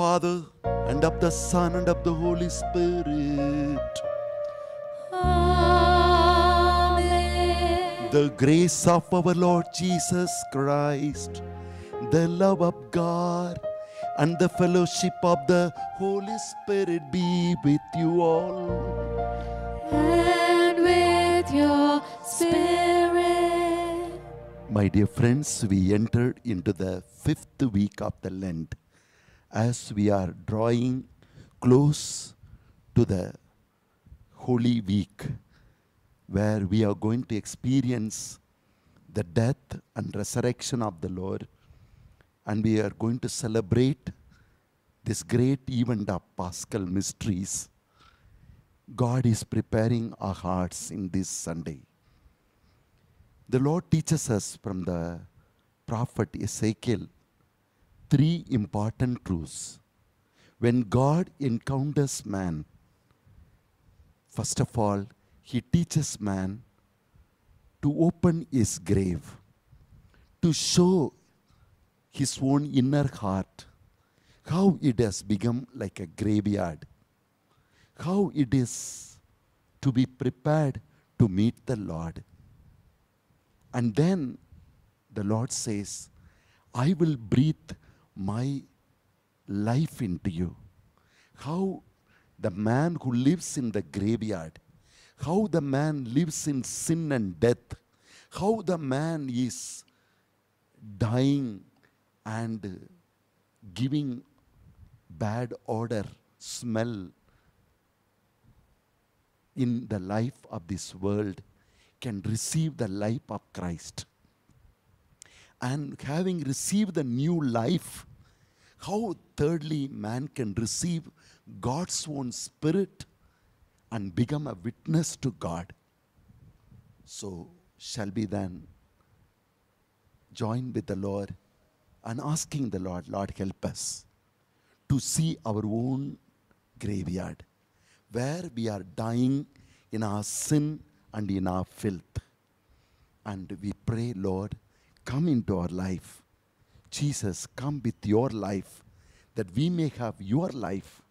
Father, and of the Son, and of the Holy Spirit. Amen. The grace of our Lord Jesus Christ, the love of God, and the fellowship of the Holy Spirit be with you all. and with your spirit. My dear friends, we entered into the fifth week of the Lent as we are drawing close to the Holy Week, where we are going to experience the death and resurrection of the Lord, and we are going to celebrate this great event of Paschal mysteries. God is preparing our hearts in this Sunday. The Lord teaches us from the prophet Ezekiel three important truths. When God encounters man, first of all, he teaches man to open his grave, to show his own inner heart, how it has become like a graveyard, how it is to be prepared to meet the Lord. And then the Lord says, I will breathe my life into you. How the man who lives in the graveyard, how the man lives in sin and death, how the man is dying and giving bad odor, smell in the life of this world can receive the life of Christ. And having received the new life, how thirdly man can receive God's own spirit and become a witness to God. So, shall we then join with the Lord and asking the Lord, Lord, help us to see our own graveyard where we are dying in our sin and in our filth. And we pray, Lord, come into our life. Jesus, come with your life that we may have your life.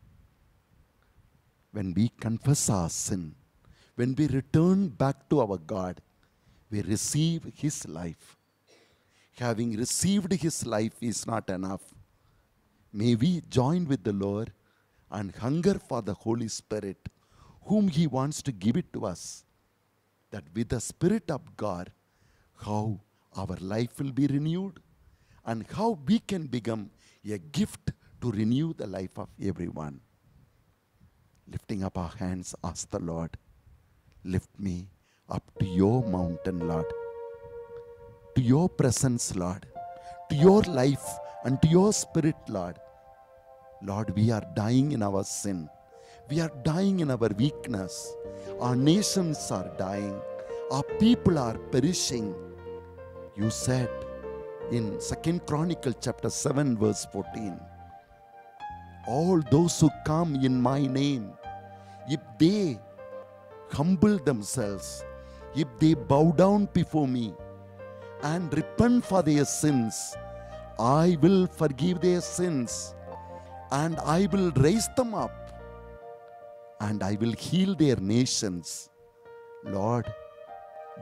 When we confess our sin, when we return back to our God, we receive his life. Having received his life is not enough. May we join with the Lord and hunger for the Holy Spirit, whom He wants to give it to us. That with the Spirit of God, how our life will be renewed and how we can become a gift to renew the life of everyone. Lifting up our hands, ask the Lord, lift me up to your mountain, Lord, to your presence, Lord, to your life and to your spirit, Lord. Lord, we are dying in our sin. We are dying in our weakness. Our nations are dying. Our people are perishing. You said in Second Chronicle chapter 7 verse 14, all those who come in my name, if they humble themselves, if they bow down before me and repent for their sins, I will forgive their sins and I will raise them up and I will heal their nations. Lord,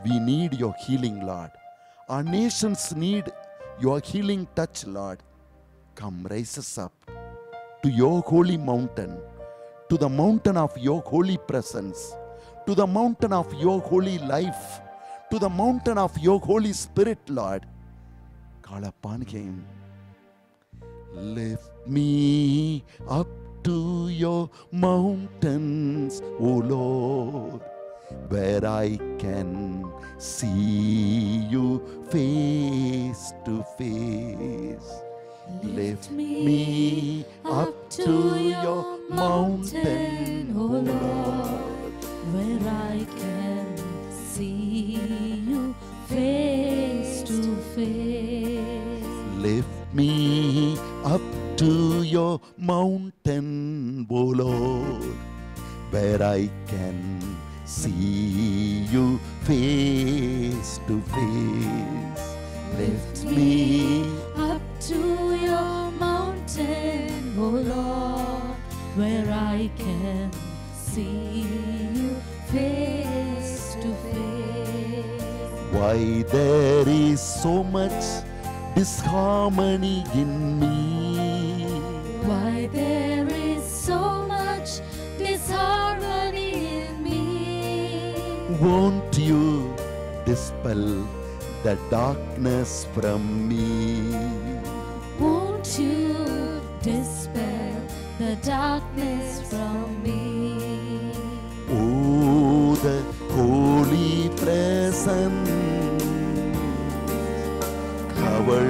we need your healing, Lord. Our nations need your healing touch, Lord. Come, raise us up to your holy mountain, to the mountain of your holy presence, to the mountain of your holy life, to the mountain of your Holy Spirit, Lord. Call upon Him. Lift me up to your mountains, O Lord, where I can see you face to face. Lift me up to your mountain, O O oh oh Lord, Lord. where I can see you face to face. Lift me up to your mountain, O Lord, where I can see you face to face. Lift me up to your mountain, O Lord, where I can see you face to face. Why there is so much disharmony in me? Why there is so much disharmony in me? Won't you dispel the darkness from me? Won't you dispel the darkness from me? Oh, the holy presence cover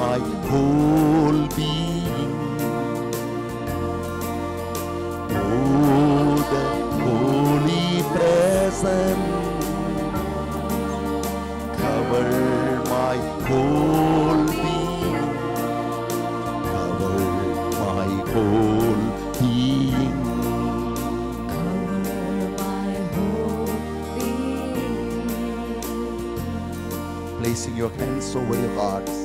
my whole being. Oh, the holy presence cover my whole being. Cover my whole being. Cover my whole being. placing your hands over your hearts.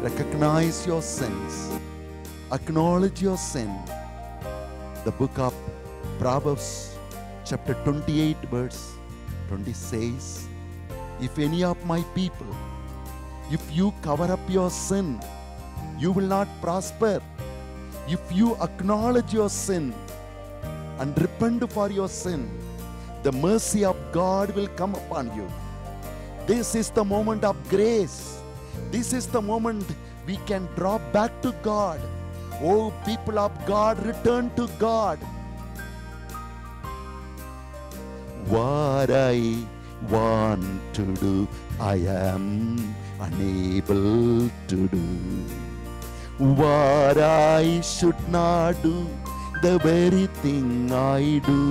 Recognize your sins. Acknowledge your sin. The book of Proverbs, chapter 28, verse 20 says, If any of my people, if you cover up your sin, you will not prosper. If you acknowledge your sin and repent for your sin, the mercy of God will come upon you. This is the moment of grace. This is the moment we can draw back to God. Oh, people of God, return to God. What I want to do, I am unable to do. What I should not do, the very thing I do.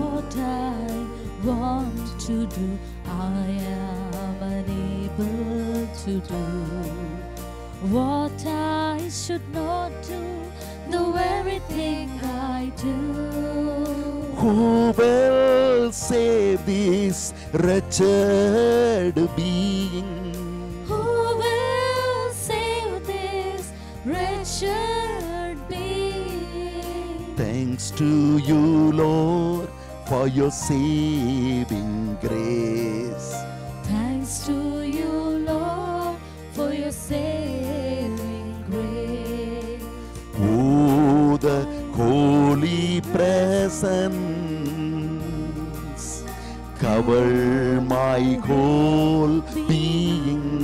What I want to do, I am unable to do. What I should not do, the very thing I do. Who will save this wretched being? Who will save this wretched being? Thanks to you, Lord, for your saving grace. Presence cover my whole being.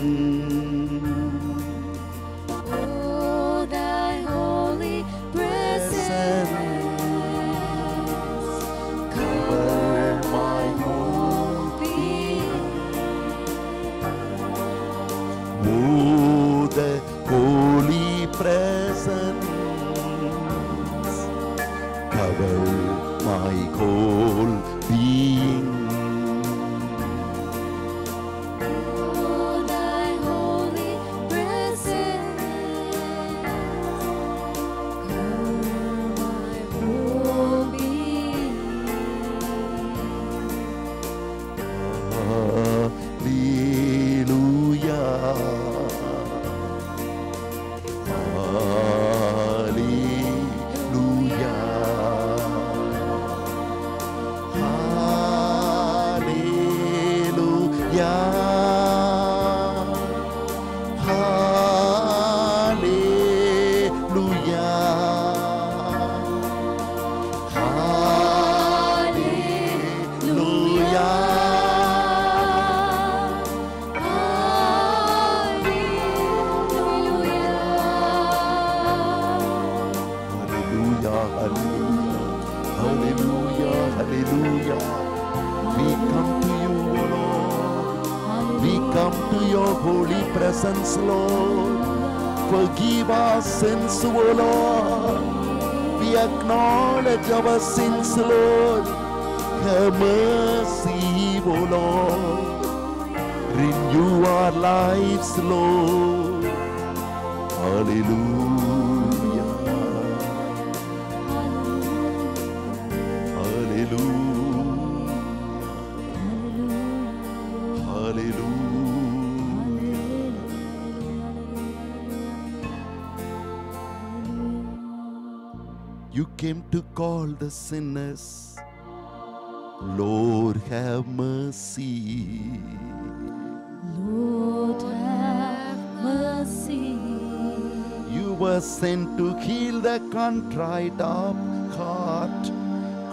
Were sent to heal the contrite of heart.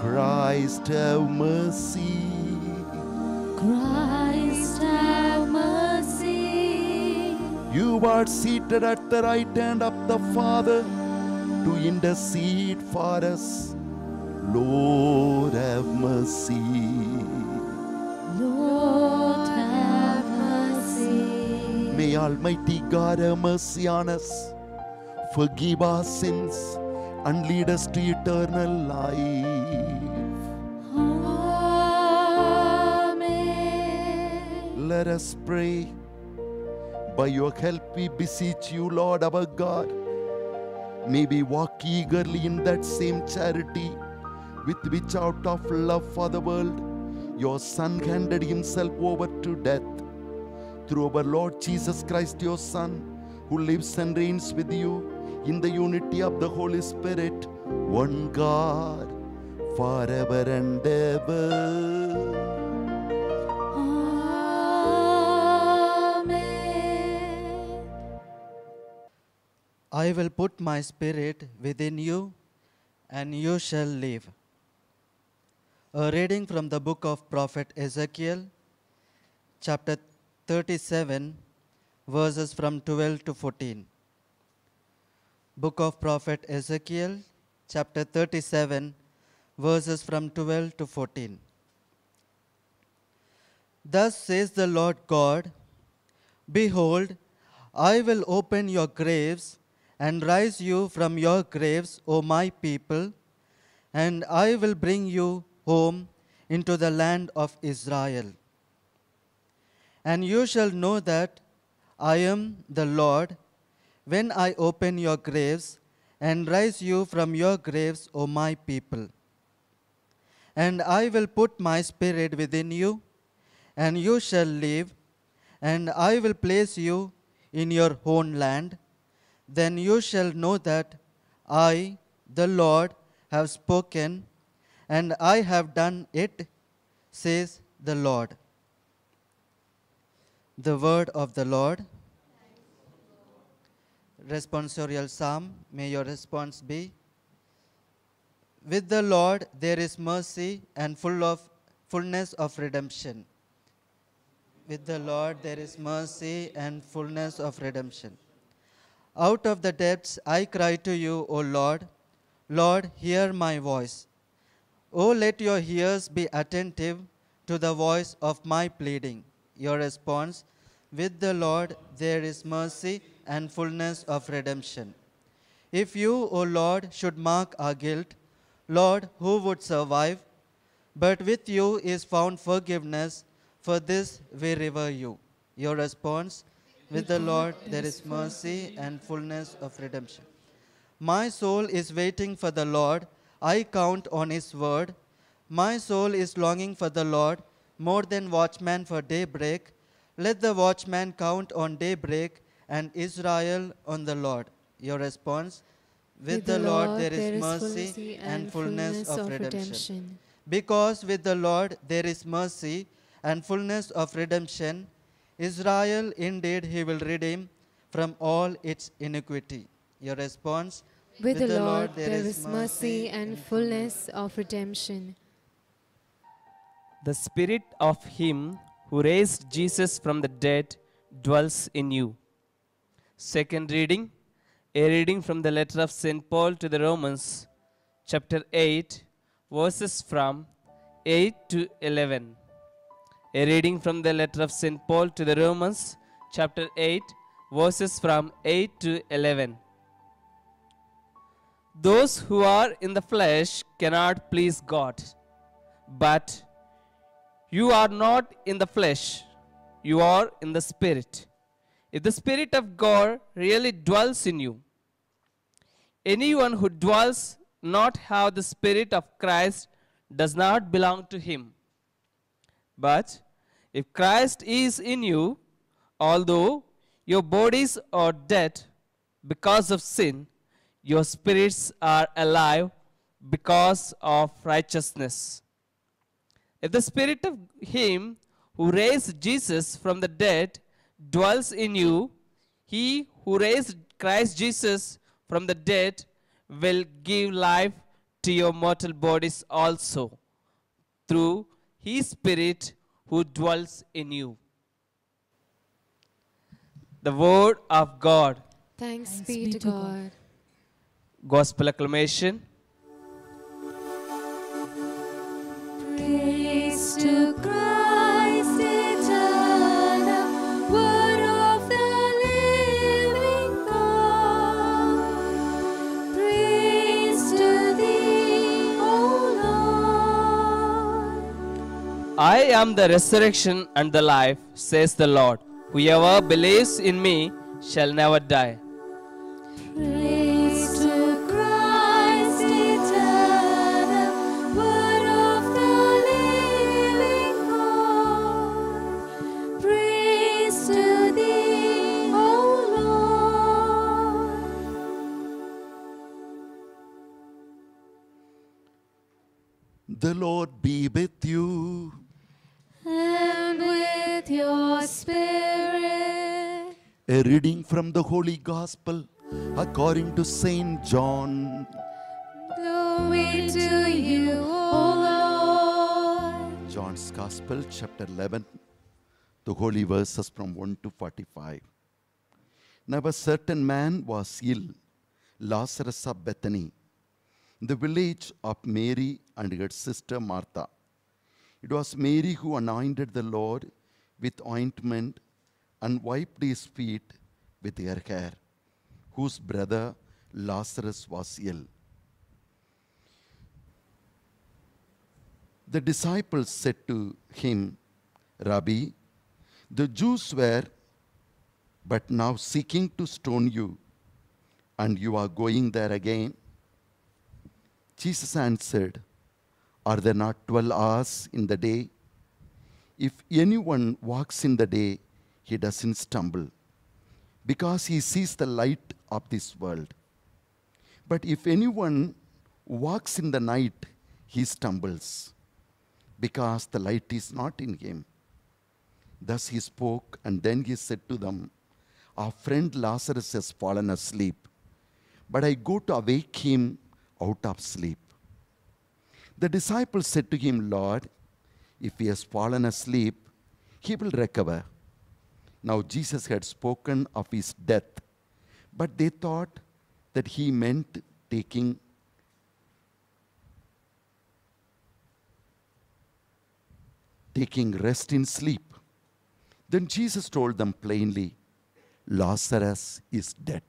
Christ, have mercy. Christ, have mercy. You are seated at the right hand of the Father to intercede for us. Lord, have mercy. Lord, have mercy. May Almighty God have mercy on us, forgive our sins, and lead us to eternal life. Amen. Let us pray. By your help, we beseech you, Lord our God. May we walk eagerly in that same charity with which, out of love for the world, your Son handed himself over to death. Through our Lord Jesus Christ, your Son, who lives and reigns with you in the unity of the Holy Spirit, one God, forever and ever. Amen. I will put my spirit within you, and you shall live. A reading from the book of prophet Ezekiel, chapter 37, verses from 12 to 14. Book of prophet Ezekiel, chapter 37, verses from 12 to 14. Thus says the Lord God Behold, I will open your graves and rise you from your graves, O my people, and I will bring you home into the land of Israel. And you shall know that I am the Lord when I open your graves and raise you from your graves, O my people. And I will put my spirit within you, and you shall live, and I will place you in your own land. Then you shall know that I, the Lord, have spoken, and I have done it, says the Lord. The word of the Lord. Responsorial Psalm, may your response be With the Lord there is mercy and full of fullness of redemption. With the Lord there is mercy and fullness of redemption. Out of the depths I cry to you, O Lord. Lord, hear my voice. O let your ears be attentive to the voice of my pleading. Your response With the Lord there is mercy and fullness of redemption. If you, O Lord, should mark our guilt, Lord, who would survive? But with you is found forgiveness, for this we revere you. Your response With the Lord there is mercy and fullness of redemption. My soul is waiting for the Lord. I count on his word. My soul is longing for the Lord more than watchman for daybreak. Let the watchman count on daybreak and Israel on the Lord. Your response With, the, Lord, there is mercy and fullness of redemption. Because with the Lord there is mercy and fullness of redemption, Israel indeed he will redeem from all its iniquity. Your response With the Lord there is mercy and fullness of redemption. The spirit of him who raised Jesus from the dead dwells in you. Second reading, a reading from the letter of St. Paul to the Romans, chapter 8, verses from 8 to 11. A reading from the letter of St. Paul to the Romans, chapter 8, verses from 8 to 11. Those who are in the flesh cannot please God, but you are not in the flesh, you are in the Spirit. If the Spirit of God really dwells in you, anyone who dwells not have the Spirit of Christ does not belong to him. But if Christ is in you, although your bodies are dead because of sin, your spirits are alive because of righteousness. If the Spirit of Him who raised Jesus from the dead dwells in you, He who raised Christ Jesus from the dead will give life to your mortal bodies also through His Spirit who dwells in you. The Word of God. Thanks, be, to God. Gospel acclamation. Praise to Christ I am the resurrection and the life, says the Lord. Whoever believes in me shall never die. Praise to Christ eternal, Word of the living God. Praise to Thee, O Lord. The Lord be with you. With your spirit. A reading from the Holy Gospel according to Saint John. Glory to you, O Lord. John's Gospel, chapter 11, the holy verses from 1 to 45. Now a certain man was ill, Lazarus of Bethany, the village of Mary and her sister Martha. It was Mary who anointed the Lord with ointment and wiped his feet with her hair, whose brother Lazarus was ill. The disciples said to him, Rabbi, the Jews were but now seeking to stone you, and you are going there again. Jesus answered, Are there not twelve hours in the day? If anyone walks in the day, he doesn't stumble, because he sees the light of this world. But if anyone walks in the night, he stumbles, because the light is not in him. Thus he spoke, and then he said to them, Our friend Lazarus has fallen asleep, but I go to awake him out of sleep. The disciples said to him, Lord, if he has fallen asleep, he will recover. Now Jesus had spoken of his death, but they thought that he meant taking taking rest in sleep. Then Jesus told them plainly, Lazarus is dead.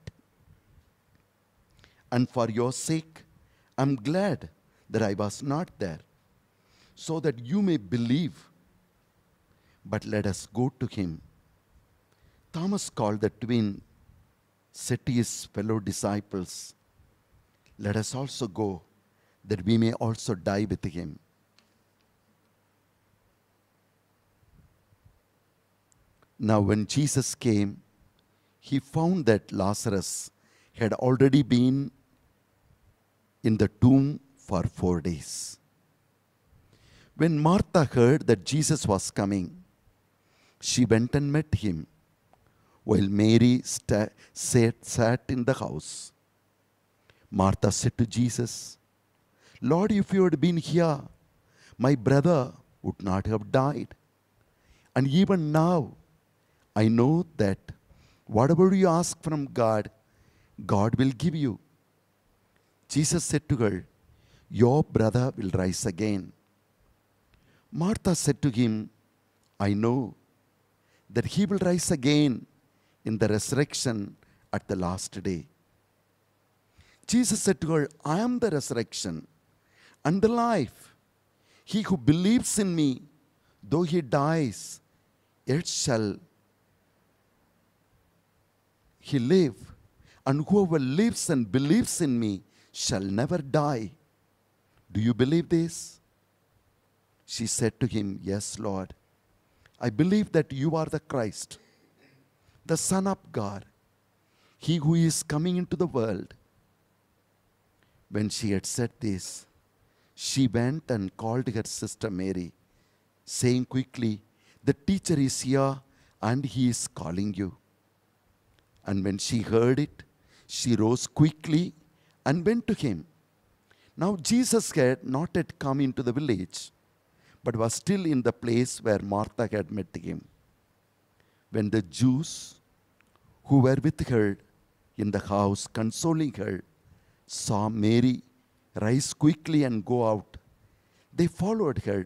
And for your sake, I'm glad that I was not there, so that you may believe. But let us go to him. Thomas called the twin, said to his fellow disciples, Let us also go, that we may also die with him. Now, when Jesus came, he found that Lazarus had already been in the tomb for four days. When Martha heard that Jesus was coming, she went and met him, while Mary sta- sat, sat in the house. Martha said to Jesus, Lord, if you had been here, my brother would not have died. And even now, I know that whatever you ask from God, God will give you. Jesus said to her, Your brother will rise again. Martha said to him, I know that he will rise again in the resurrection at the last day. Jesus said to her, I am the resurrection and the life. He who believes in me, though he dies, yet shall he live. And whoever lives and believes in me shall never die. Do you believe this? She said to him, Yes, Lord. I believe that you are the Christ, the Son of God, he who is coming into the world. When she had said this, she went and called her sister Mary, saying quickly, The teacher is here and he is calling you. And when she heard it, she rose quickly and went to him. Now Jesus had not yet come into the village, but was still in the place where Martha had met him. When the Jews who were with her in the house, consoling her, saw Mary rise quickly and go out, they followed her,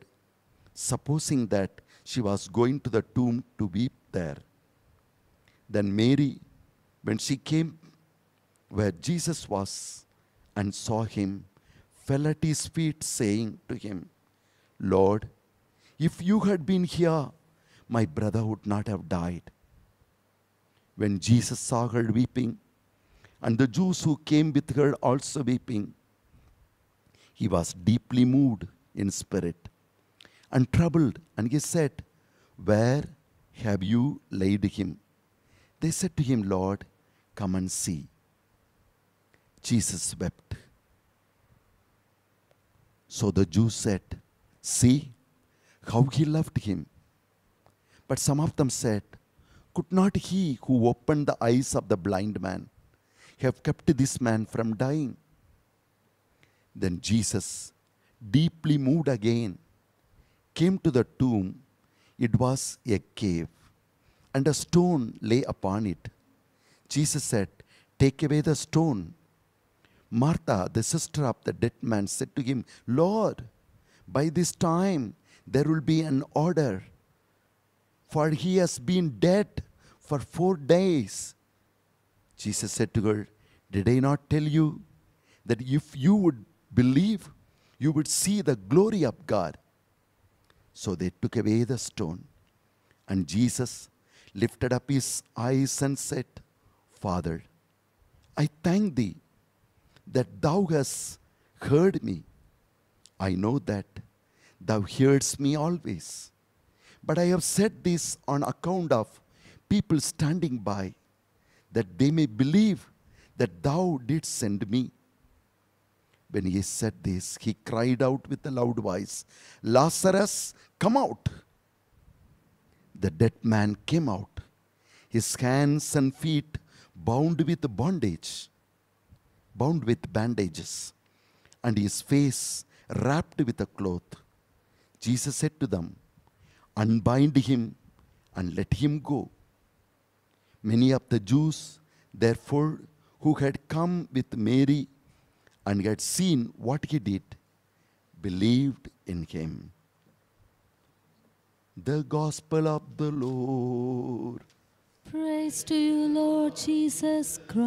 supposing that she was going to the tomb to weep there. Then Mary, when she came where Jesus was and saw him, fell at his feet, saying to him, Lord, if you had been here, my brother would not have died. When Jesus saw her weeping, and the Jews who came with her also weeping, he was deeply moved in spirit and troubled, and he said, Where have you laid him? They said to him, Lord, come and see. Jesus wept. So the Jews said, See how he loved him. But some of them said, Could not he who opened the eyes of the blind man have kept this man from dying? Then Jesus, deeply moved again, came to the tomb. It was a cave, and a stone lay upon it. Jesus said, Take away the stone. Martha, the sister of the dead man, said to him, Lord, by this time there will be an order, for he has been dead for four days. Jesus said to her, Did I not tell you that if you would believe, you would see the glory of God? So they took away the stone. And Jesus lifted up his eyes and said, Father, I thank thee that thou hast heard me. I know that thou hearest me always. But I have said this on account of people standing by, that they may believe that thou didst send me. When he said this, he cried out with a loud voice, Lazarus, come out. The dead man came out, his hands and feet bound with bondage, bound with bandages, and his face wrapped with a cloth. Jesus said to them, Unbind him and let him go. Many of the Jews, therefore, who had come with Mary and had seen what he did, believed in him. The gospel of the Lord. Praise to you, Lord Jesus Christ.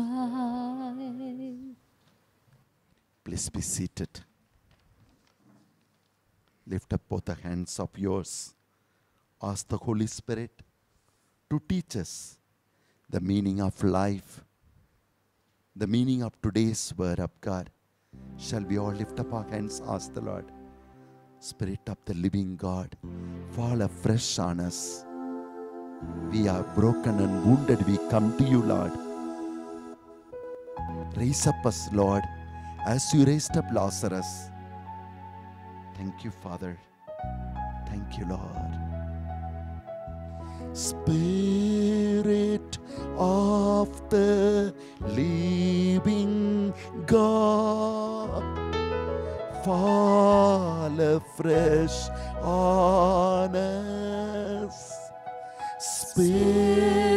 Please be seated. Lift up both the hands of yours. Ask the Holy Spirit to teach us the meaning of life, the meaning of today's word of God. Shall we all lift up our hands? Ask the Lord. Spirit of the living God, fall afresh on us. We are broken and wounded. We come to you, Lord. Raise up us, Lord, as you raised up Lazarus. Thank you, Father. Thank you, Lord. Spirit of the living God, fall afresh on us. Spirit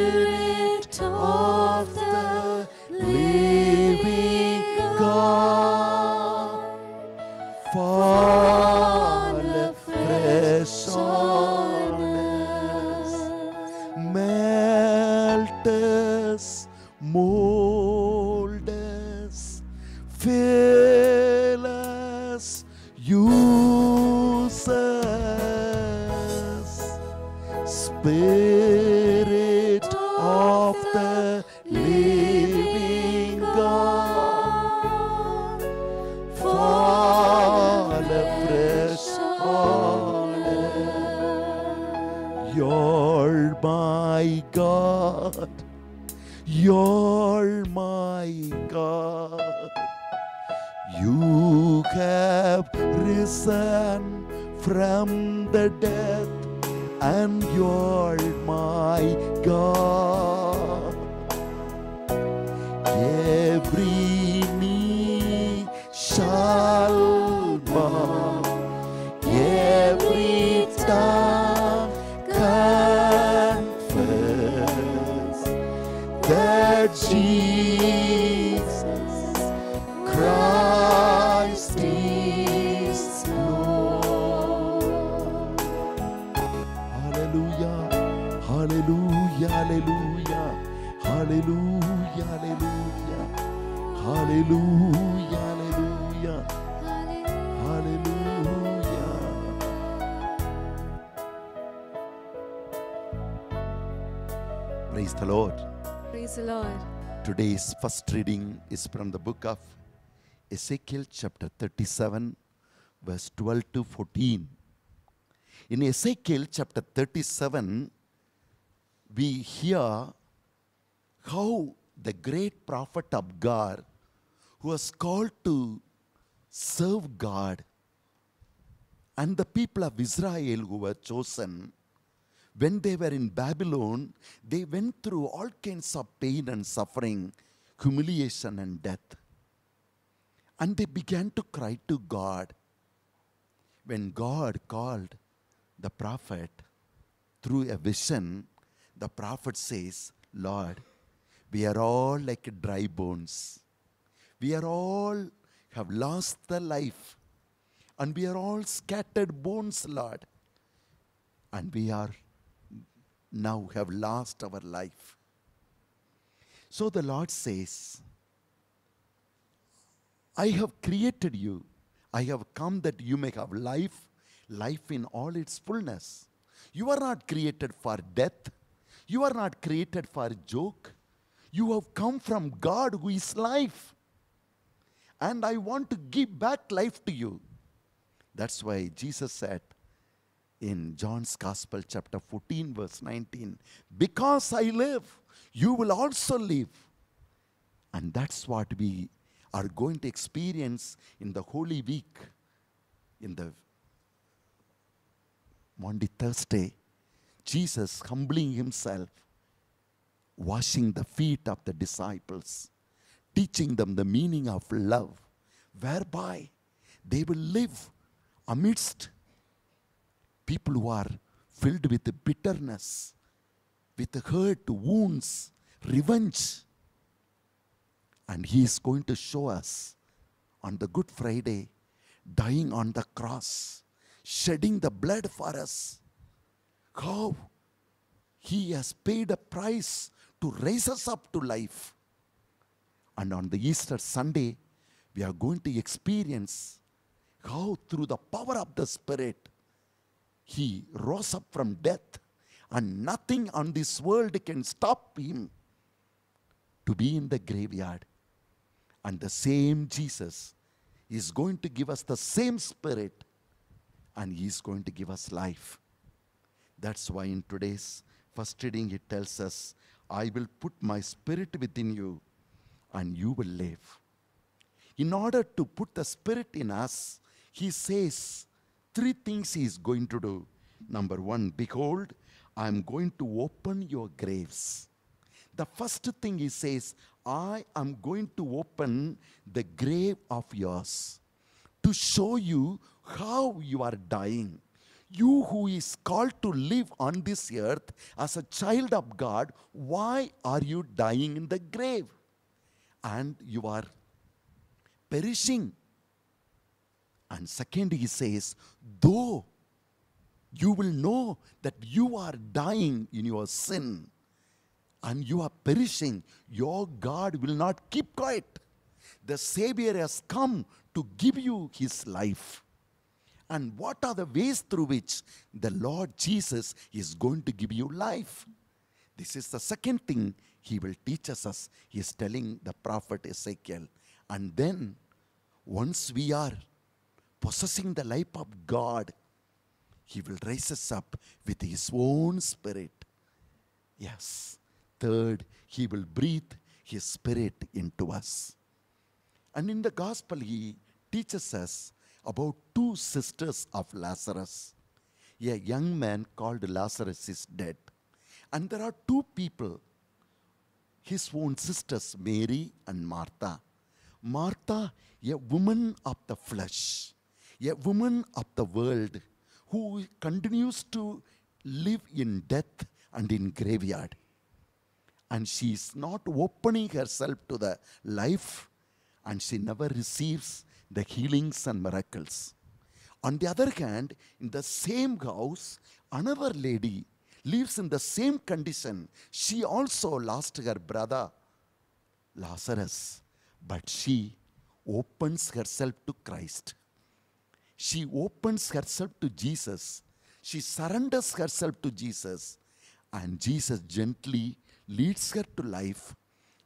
from the dead, and you're my God. Hallelujah, hallelujah, hallelujah. Praise the Lord. Praise the Lord. Today's first reading is from the book of Ezekiel, chapter 37, verse 12 to 14. In Ezekiel, chapter 37, we hear how the great prophet of God, who was called to serve God, and the people of Israel who were chosen, when they were in Babylon, they went through all kinds of pain and suffering, humiliation and death. And they began to cry to God. When God called the prophet through a vision, the prophet says, Lord, we are all like dry bones. We are all have lost the life. And we are all scattered bones, Lord. And we are now have lost our life. So the Lord says, I have created you. I have come that you may have life, life in all its fullness. You are not created for death. You are not created for joke. You have come from God who is life. And I want to give back life to you. That's why Jesus said, in John's Gospel, chapter 14, verse 19. Because I live, you will also live. And that's what we are going to experience in the Holy Week, in the Maundy Thursday. Jesus humbling himself, washing the feet of the disciples, teaching them the meaning of love, whereby they will live amidst people who are filled with bitterness, with hurt, wounds, revenge. And he is going to show us on the Good Friday, dying on the cross, shedding the blood for us, how he has paid a price to raise us up to life. And on the Easter Sunday, we are going to experience how through the power of the Spirit, he rose up from death, and nothing on this world can stop him to be in the graveyard. And the same Jesus is going to give us the same spirit, and he is going to give us life. That's why in today's first reading, it tells us, I will put my spirit within you, and you will live. In order to put the spirit in us, he says, three things he is going to do. Number one, behold, I am going to open your graves. The first thing he says, I am going to open the grave of yours to show you how you are dying. You who is called to live on this earth as a child of God, why are you dying in the grave? And you are perishing And second, he says, though you will know that you are dying in your sin and you are perishing, your God will not keep quiet. The Savior has come to give you his life. And what are the ways through which the Lord Jesus is going to give you life? This is the second thing he will teach us. He is telling the prophet Ezekiel. And then, once we are possessing the life of God, he will raise us up with his own spirit. Yes. Third, he will breathe his spirit into us. And in the gospel, he teaches us about two sisters of Lazarus. A young man called Lazarus is dead. And there are two people, his own sisters, Mary and Martha. Martha, a woman of the flesh, a woman of the world who continues to live in death and in graveyard. And she is not opening herself to the life and she never receives the healings and miracles. On the other hand, in the same house, another lady lives in the same condition. She also lost her brother, Lazarus, but she opens herself to Christ. She opens herself to Jesus. She surrenders herself to Jesus. And Jesus gently leads her to life.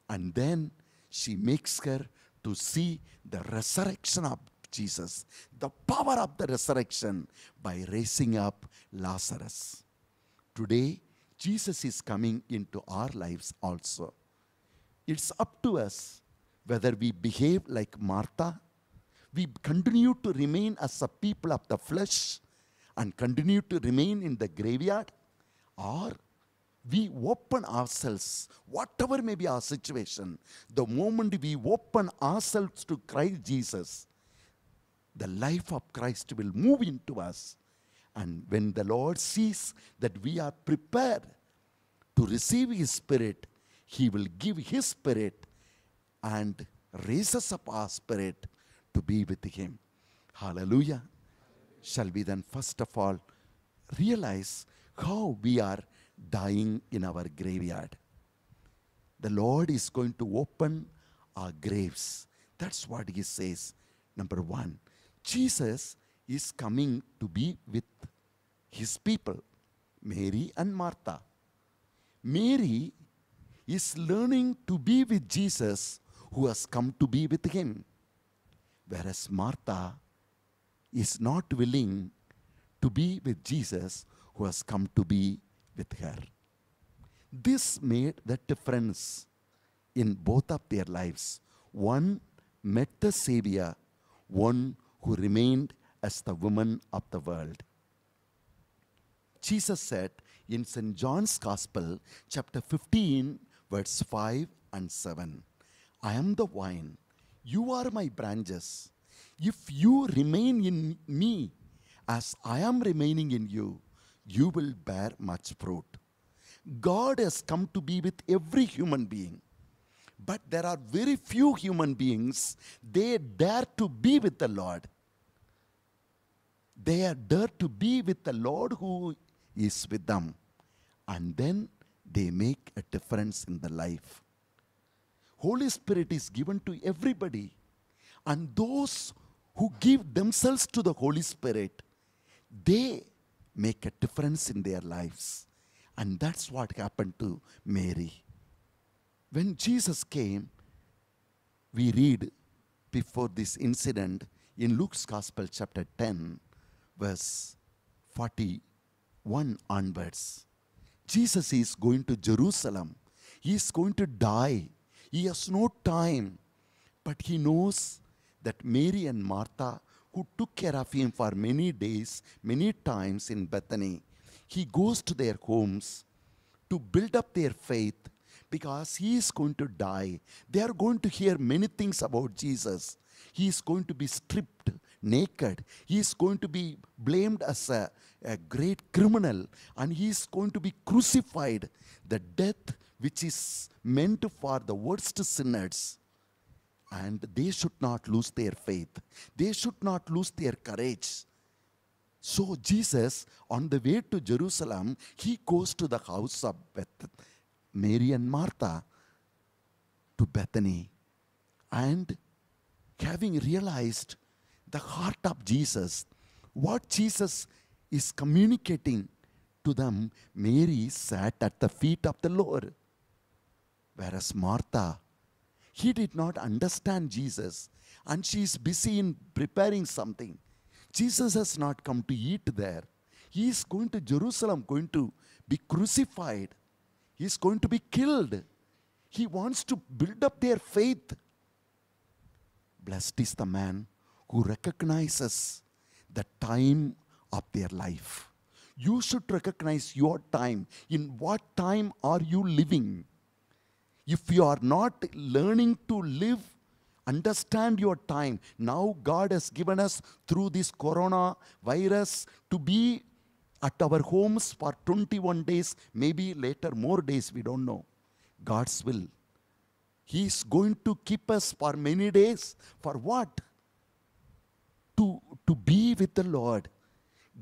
And then she makes her to see the resurrection of Jesus, the power of the resurrection by raising up Lazarus. Today, Jesus is coming into our lives also. It's up to us whether we behave like Martha, we continue to remain as a people of the flesh and continue to remain in the graveyard, or we open ourselves, whatever may be our situation, the moment we open ourselves to Christ Jesus, the life of Christ will move into us. And when the Lord sees that we are prepared to receive His Spirit, He will give His Spirit and raise us up our spirit to be with Him. Hallelujah. Shall we then, first of all, realize how we are dying in our graveyard? The Lord is going to open our graves. That's what He says. Number one, Jesus is coming to be with His people, Mary and Martha. Mary is learning to be with Jesus who has come to be with him. Whereas Martha is not willing to be with Jesus who has come to be with her. This made the difference in both of their lives. One met the Savior, one who remained as the woman of the world. Jesus said in St. John's Gospel, chapter 15, verse 5 and 7 I am the vine, you are my branches. If you remain in me as I am remaining in you, you will bear much fruit. God has come to be with every human being. But there are very few human beings, they dare to be with the Lord. They are there to be with the Lord who is with them. And then they make a difference in the life. Holy Spirit is given to everybody. And those who give themselves to the Holy Spirit, they make a difference in their lives. And that's what happened to Mary. When Jesus came, we read before this incident in Luke's Gospel, chapter 10, verse 41 onwards. Jesus is going to Jerusalem. He is going to die. He has no time. But he knows that Mary and Martha, who took care of him for many days, many times in Bethany, he goes to their homes to build up their faith because he is going to die. They are going to hear many things about Jesus. He is going to be stripped naked. He is going to be blamed as a, a great criminal and he is going to be crucified. The death which is meant for the worst sinners. And they should not lose their faith. They should not lose their courage. So Jesus, on the way to Jerusalem, he goes to the house of Beth, Mary and Martha to Bethany. And having realized the heart of Jesus, what Jesus is communicating to them, Mary sat at the feet of the Lord. Whereas Martha, he did not understand Jesus and she is busy in preparing something. Jesus has not come to eat there. He is going to Jerusalem, going to be crucified. He is going to be killed. He wants to build up their faith. Blessed is the man who recognizes the time of their life. You should recognize your time. In what time are you living? If you are not learning to live, understand your time. Now, God has given us through this corona virus to be at our homes for 21 days, maybe later more days, we don't know. God's will. He is going to keep us for many days. For what? To, to be with the Lord.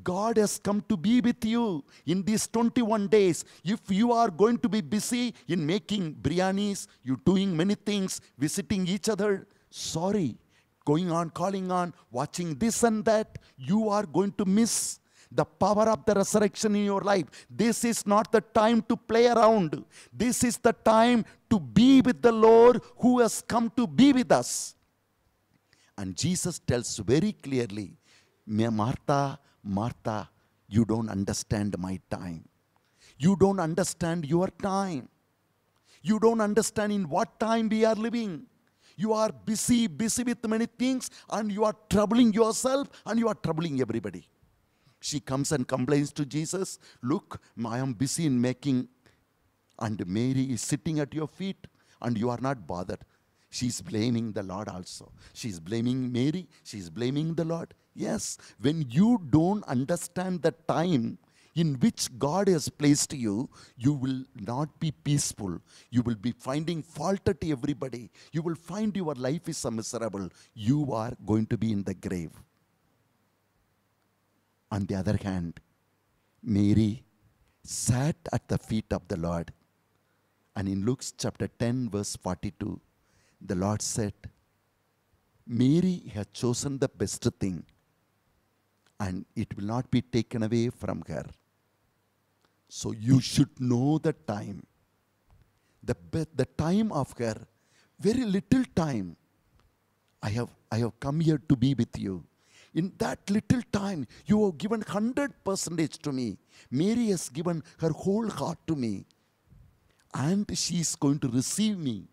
God has come to be with you in these 21 days. If you are going to be busy in making biryanis, you doing many things, visiting each other, sorry, going on, calling on, watching this and that, you are going to miss the power of the resurrection in your life. This is not the time to play around. This is the time to be with the Lord who has come to be with us. And Jesus tells very clearly, Martha, Martha, you don't understand my time. You don't understand your time. You don't understand in what time we are living. You are busy, busy with many things, and you are troubling yourself and you are troubling everybody. She comes and complains to Jesus, Look, I am busy in making, and Mary is sitting at your feet, and you are not bothered. She's blaming the Lord also. She's blaming Mary, she's blaming the Lord. Yes, when you don't understand the time in which God has placed you, you will not be peaceful. You will be finding fault at everybody. You will find your life is miserable. You are going to be in the grave. On the other hand, Mary sat at the feet of the Lord. And in Luke chapter 10, verse 42, the Lord said, Mary has chosen the best thing, and it will not be taken away from her. So you should know the time. The, the time of her, very little time. I have, I have come here to be with you. In that little time, you have given 100% to me. Mary has given her whole heart to me. And she is going to receive me.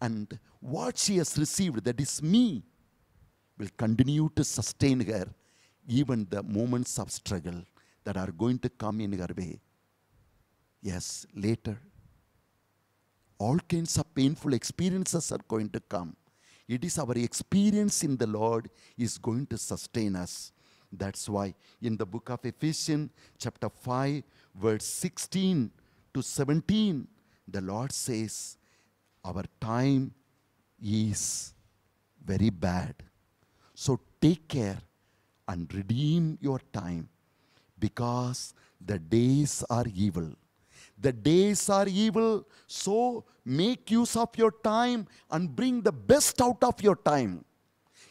And what she has received, that is me, will continue to sustain her even the moments of struggle that are going to come in her way. Yes, later, all kinds of painful experiences are going to come. It is our experience in the Lord is going to sustain us. That's why in the book of Ephesians, chapter 5, verse 16 to 17, the Lord says, Our time is very bad. So take care and redeem your time because the days are evil. The days are evil, so make use of your time and bring the best out of your time.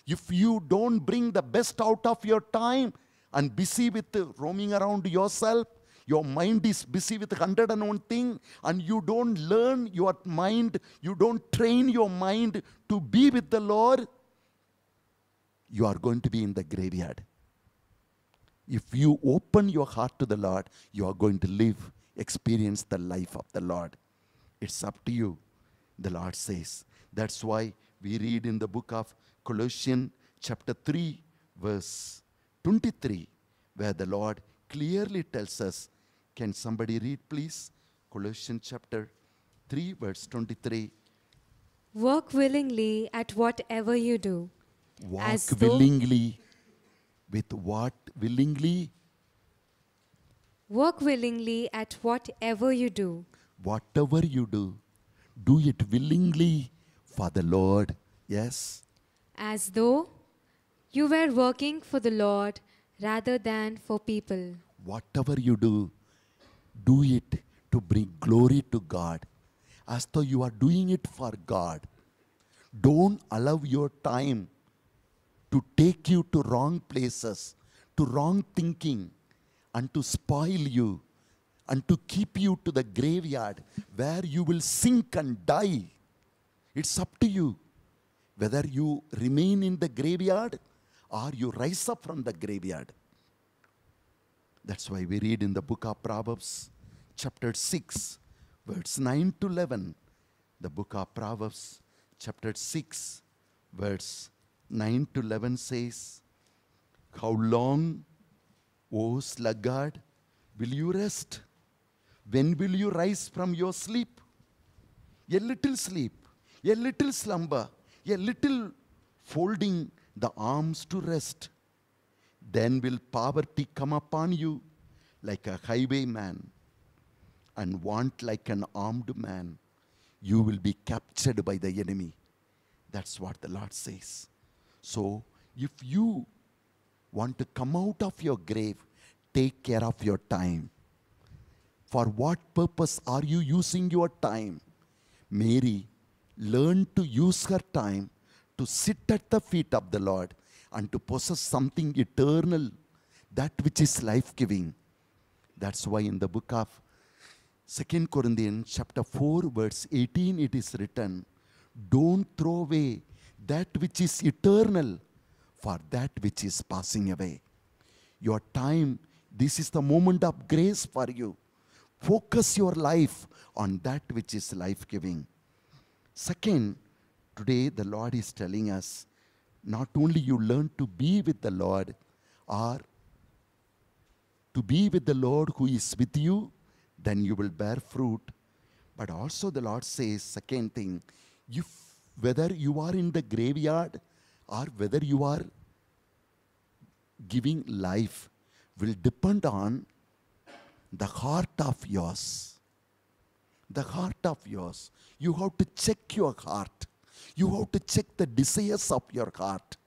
If you don't bring the best out of your time and busy with roaming around yourself, your mind is busy with 101 thing and you don't learn your mind, you don't train your mind to be with the Lord, you are going to be in the graveyard. If you open your heart to the Lord, you are going to live, experience the life of the Lord. It's up to you, the Lord says. That's why we read in the book of Colossians, chapter 3, verse 23, where the Lord clearly tells us. Can somebody read, please? Colossians chapter 3, verse 23. Work willingly at whatever you do. Walk though- willingly. With what willingly? Work willingly at whatever you do. whatever you do, do it willingly for the Lord Yes. as though you were working for the Lord rather than for people. Whatever you do, do it to bring glory to God, as though you are doing it for God. Don't allow your time to take you to wrong places, to wrong thinking, and to spoil you, and to keep you to the graveyard where you will sink and die. It's up to you whether you remain in the graveyard or you rise up from the graveyard. That's why we read in the book of Proverbs, chapter 6, verse 9 to 11. The book of Proverbs, chapter 6, verse 9 to 11 says, How long, O sluggard, will you rest? When will you rise from your sleep? A little sleep, a little slumber, a little folding the arms to rest. Then will poverty come upon you like a highwayman, and want like an armed man. You will be captured by the enemy. That's what the Lord says. So, if you want to come out of your grave, take care of your time. For what purpose are you using your time? Mary learned to use her time to sit at the feet of the Lord and to possess something eternal, that which is life giving. That's why in the book of Second Corinthians chapter 4 verse 18 it is written, don't throw away that which is eternal for that which is passing away. Your time, this is the moment of grace for you. Focus your life on that which is life giving. Second, today the Lord is telling us not only you learn to be with the Lord or to be with the Lord who is with you, then you will bear fruit. But also the Lord says, second thing, if whether you are in the graveyard or whether you are giving life will depend on the heart of yours. The heart of yours. You have to check your heart. You have to check the desires of your heart.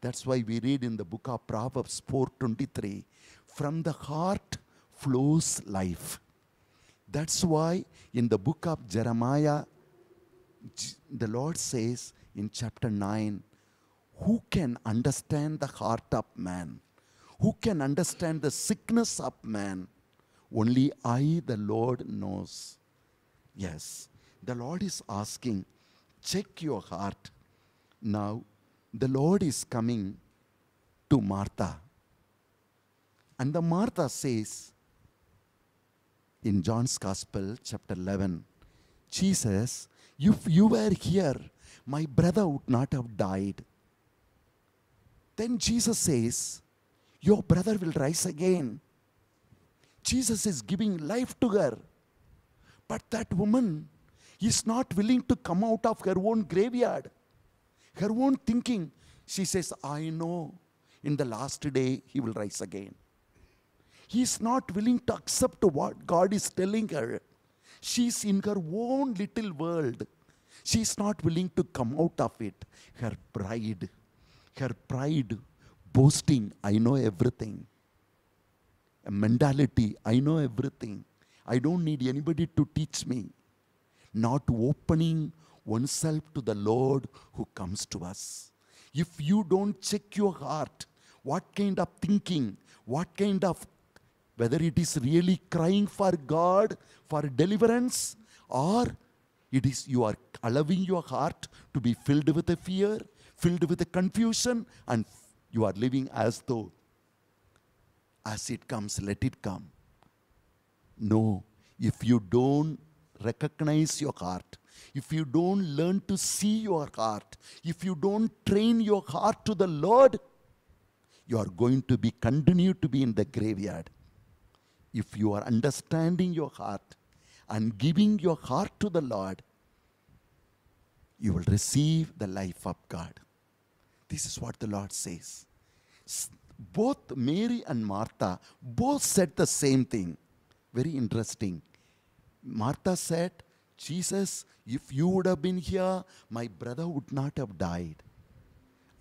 That's why we read in the book of Proverbs 4:23, from the heart flows life. That's why in the book of Jeremiah, the Lord says in chapter 9, who can understand the heart of man? Who can understand the sickness of man? Only I, the Lord, knows. Yes, the Lord is asking, check your heart. Now, the Lord is coming to Martha. And the Martha says in John's Gospel, chapter 11, Jesus, if you were here, my brother would not have died. Then Jesus says, Your brother will rise again. Jesus is giving life to her. But that woman is not willing to come out of her own graveyard, her own thinking. She says, I know in the last day he will rise again. He is not willing to accept what God is telling her. She's in her own little world. She's not willing to come out of it. Her pride, her pride, boasting, I know everything. A mentality, I know everything. I don't need anybody to teach me. Not opening oneself to the Lord who comes to us. If you don't check your heart, what kind of thinking, what kind of whether it is really crying for God for deliverance or it is you are allowing your heart to be filled with a fear, filled with a confusion, and you are living as though as it comes, let it come. No, if you don't recognize your heart, if you don't learn to see your heart, if you don't train your heart to the Lord, you are going to be continue to be in the graveyard. If you are understanding your heart and giving your heart to the Lord, you will receive the life of God. This is what the Lord says. Both Mary and Martha both said the same thing. Very interesting. Martha said, Jesus, if you would have been here, my brother would not have died.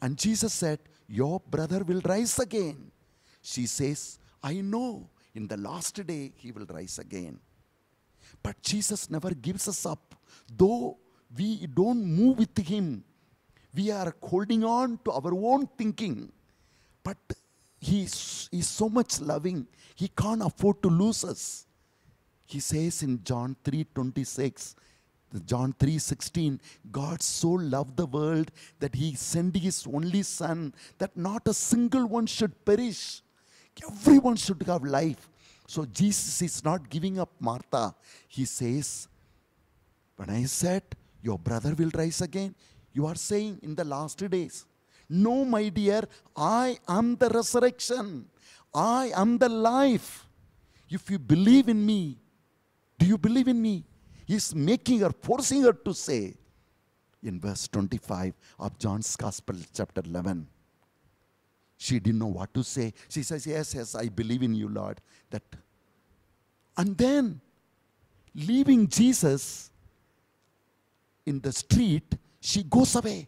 And Jesus said, Your brother will rise again. She says, I know in the last day he will rise again. But Jesus never gives us up. Though we don't move with him, we are holding on to our own thinking. But he is, so much loving, he can't afford to lose us. He says in John 3:26, John 3:16, God so loved the world that he sent his only son that not a single one should perish. Everyone should have life. So Jesus is not giving up Martha. He says, when I said your brother will rise again, you are saying in the last days. No, my dear, I am the resurrection. I am the life. If you believe in me, do you believe in me? He's making her, forcing her to say in verse 25 of John's Gospel, chapter 11. She didn't know what to say. She says, Yes, yes, I believe in you, Lord. That and then leaving Jesus in the street, she goes away.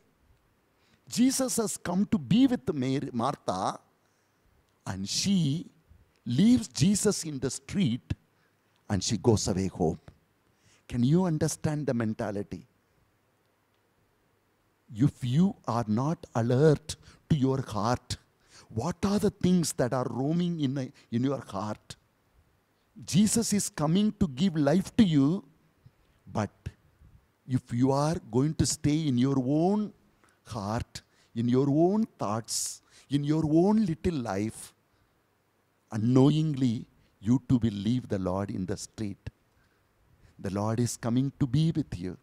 Jesus has come to be with Mary, Martha, and she leaves Jesus in the street and she goes away home. Can you understand the mentality? If you are not alert to your heart, what are the things that are roaming in, a- in your heart? Jesus is coming to give life to you, but if you are going to stay in your own heart, in your own thoughts, in your own little life, unknowingly, you too will leave the Lord in the street. The Lord is coming to be with you.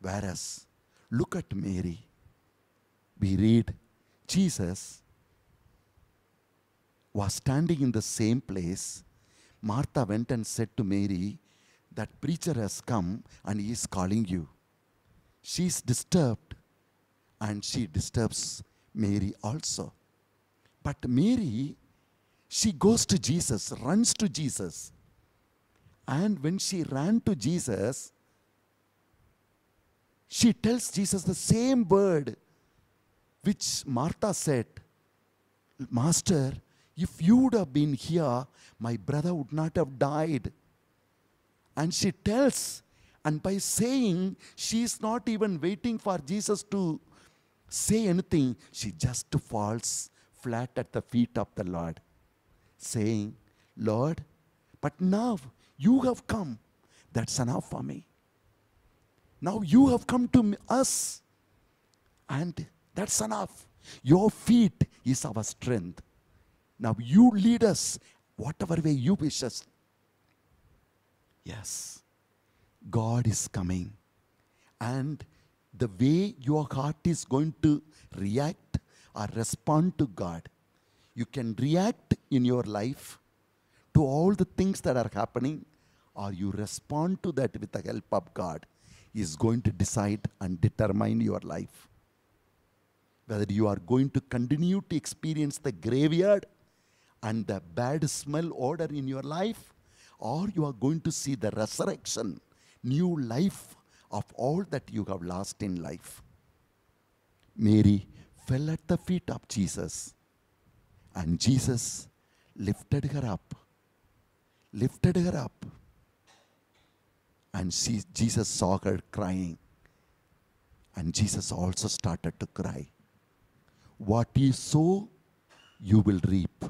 Whereas, look at Mary. We read, Jesus was standing in the same place. Martha went and said to Mary, That preacher has come and he is calling you. She is disturbed and she disturbs Mary also. But Mary, she goes to Jesus, runs to Jesus. And when she ran to Jesus, she tells Jesus the same word which Martha said Master, if you would have been here, my brother would not have died. And she tells, and by saying, she is not even waiting for Jesus to say anything, she just falls flat at the feet of the Lord, saying, Lord, but now you have come. That's enough for me. Now you have come to us, and that's enough. Your feet is our strength. Now you lead us whatever way you wish us. Yes, God is coming. And the way your heart is going to react or respond to God, you can react in your life to all the things that are happening, or you respond to that with the help of God, He is going to decide and determine your life. Whether you are going to continue to experience the graveyard and the bad smell odor in your life, or you are going to see the resurrection, new life of all that you have lost in life. Mary fell at the feet of Jesus, and Jesus lifted her up, lifted her up, and she, Jesus saw her crying, and Jesus also started to cry. What you sow, you will reap.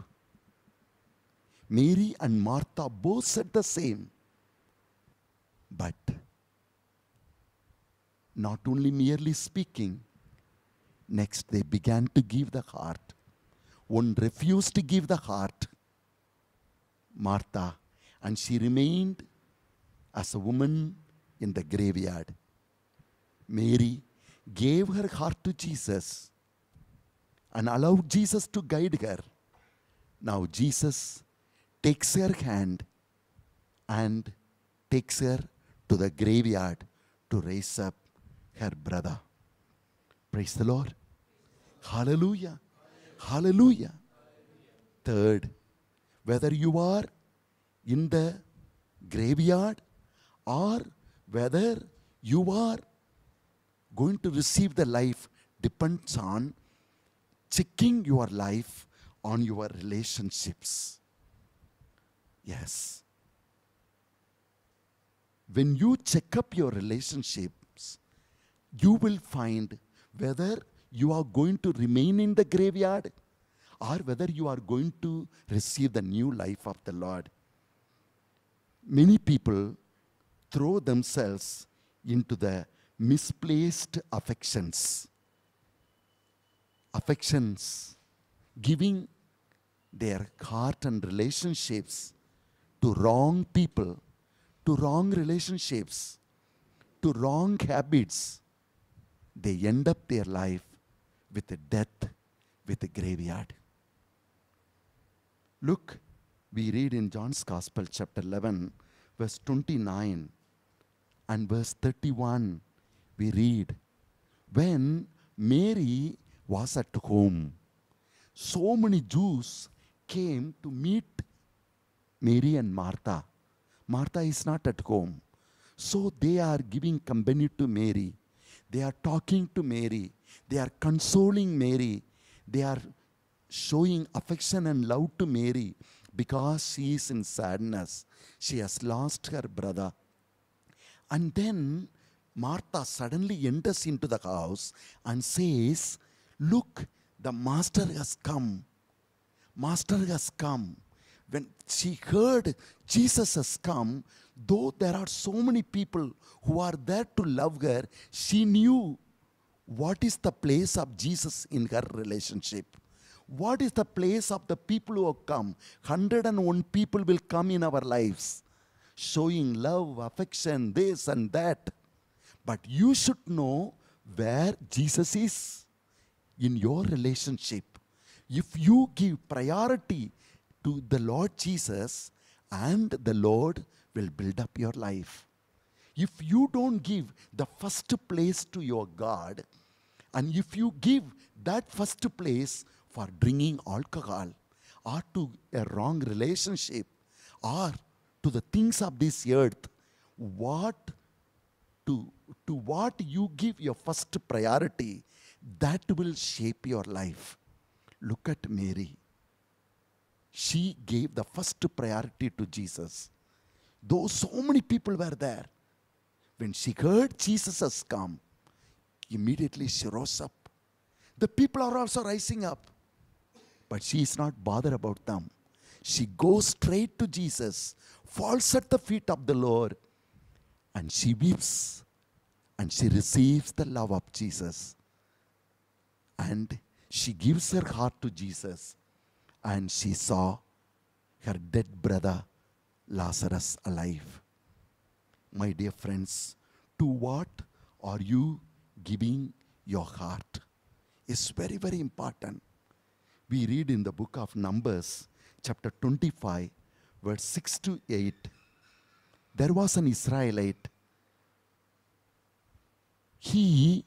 Mary and Martha both said the same. But not only merely speaking, next they began to give the heart. One refused to give the heart, Martha, and she remained as a woman in the graveyard. Mary gave her heart to Jesus and allowed Jesus to guide her. Now Jesus takes her hand and takes her to the graveyard to raise up her brother. Praise the Lord. Hallelujah. Hallelujah. Third, whether you are in the graveyard or whether you are going to receive the life depends on checking your life on your relationships. Yes. When you check up your relationships, you will find whether you are going to remain in the graveyard or whether you are going to receive the new life of the Lord. Many people throw themselves into the misplaced affections. Affections, giving their heart and relationships to wrong people, to wrong relationships, to wrong habits, they end up their life with a death, with a graveyard. Look, we read in John's Gospel, chapter 11, verse 29 and verse 31. We read, When Mary was at home, so many Jews came to meet Mary and Martha. Martha is not at home. So they are giving company to Mary. They are talking to Mary. They are consoling Mary. They are showing affection and love to Mary because she is in sadness. She has lost her brother. And then Martha suddenly enters into the house and says, Look, the master has come. Master has come. When she heard Jesus has come, though there are so many people who are there to love her, she knew what is the place of Jesus in her relationship. What is the place of the people who have come? 101 people will come in our lives, showing love, affection, this and that. But you should know where Jesus is in your relationship. If you give priority to the Lord Jesus, and the Lord will build up your life. If you don't give the first place to your God, and if you give that first place for drinking alcohol, or to a wrong relationship, or to the things of this earth, what to, to what you give your first priority, that will shape your life. Look at Mary. She gave the first priority to Jesus. Though so many people were there, when she heard Jesus has come, immediately she rose up. The people are also rising up, but she is not bothered about them. She goes straight to Jesus, falls at the feet of the Lord, and she weeps and she receives the love of Jesus. And she gives her heart to Jesus, and she saw her dead brother Lazarus alive. My dear friends, to what are you giving your heart? Is very, very important. We read in the book of Numbers, chapter 25, verse 6 to 8. There was an Israelite. He,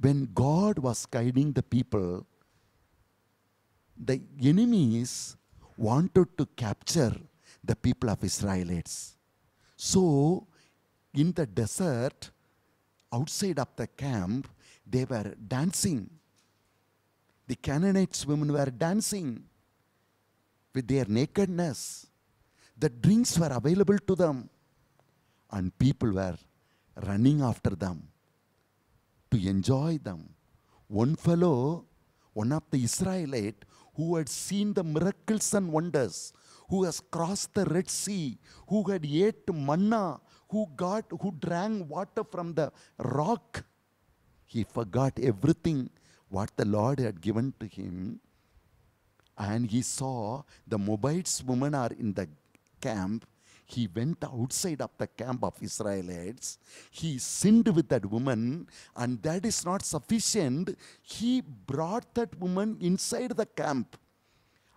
when God was guiding the people, the enemies wanted to capture the people of Israelites. So, in the desert, outside of the camp, they were dancing. The Canaanites women were dancing with their nakedness. The drinks were available to them, and people were running after them to enjoy them. One fellow, one of the Israelite, who had seen the miracles and wonders, who has crossed the Red Sea, who had ate manna, who got, who drank water from the rock. He forgot everything what the Lord had given to him. And he saw the Moabites women are in the camp. He went outside of the camp of Israelites. He sinned with that woman, and that is not sufficient. He brought that woman inside the camp.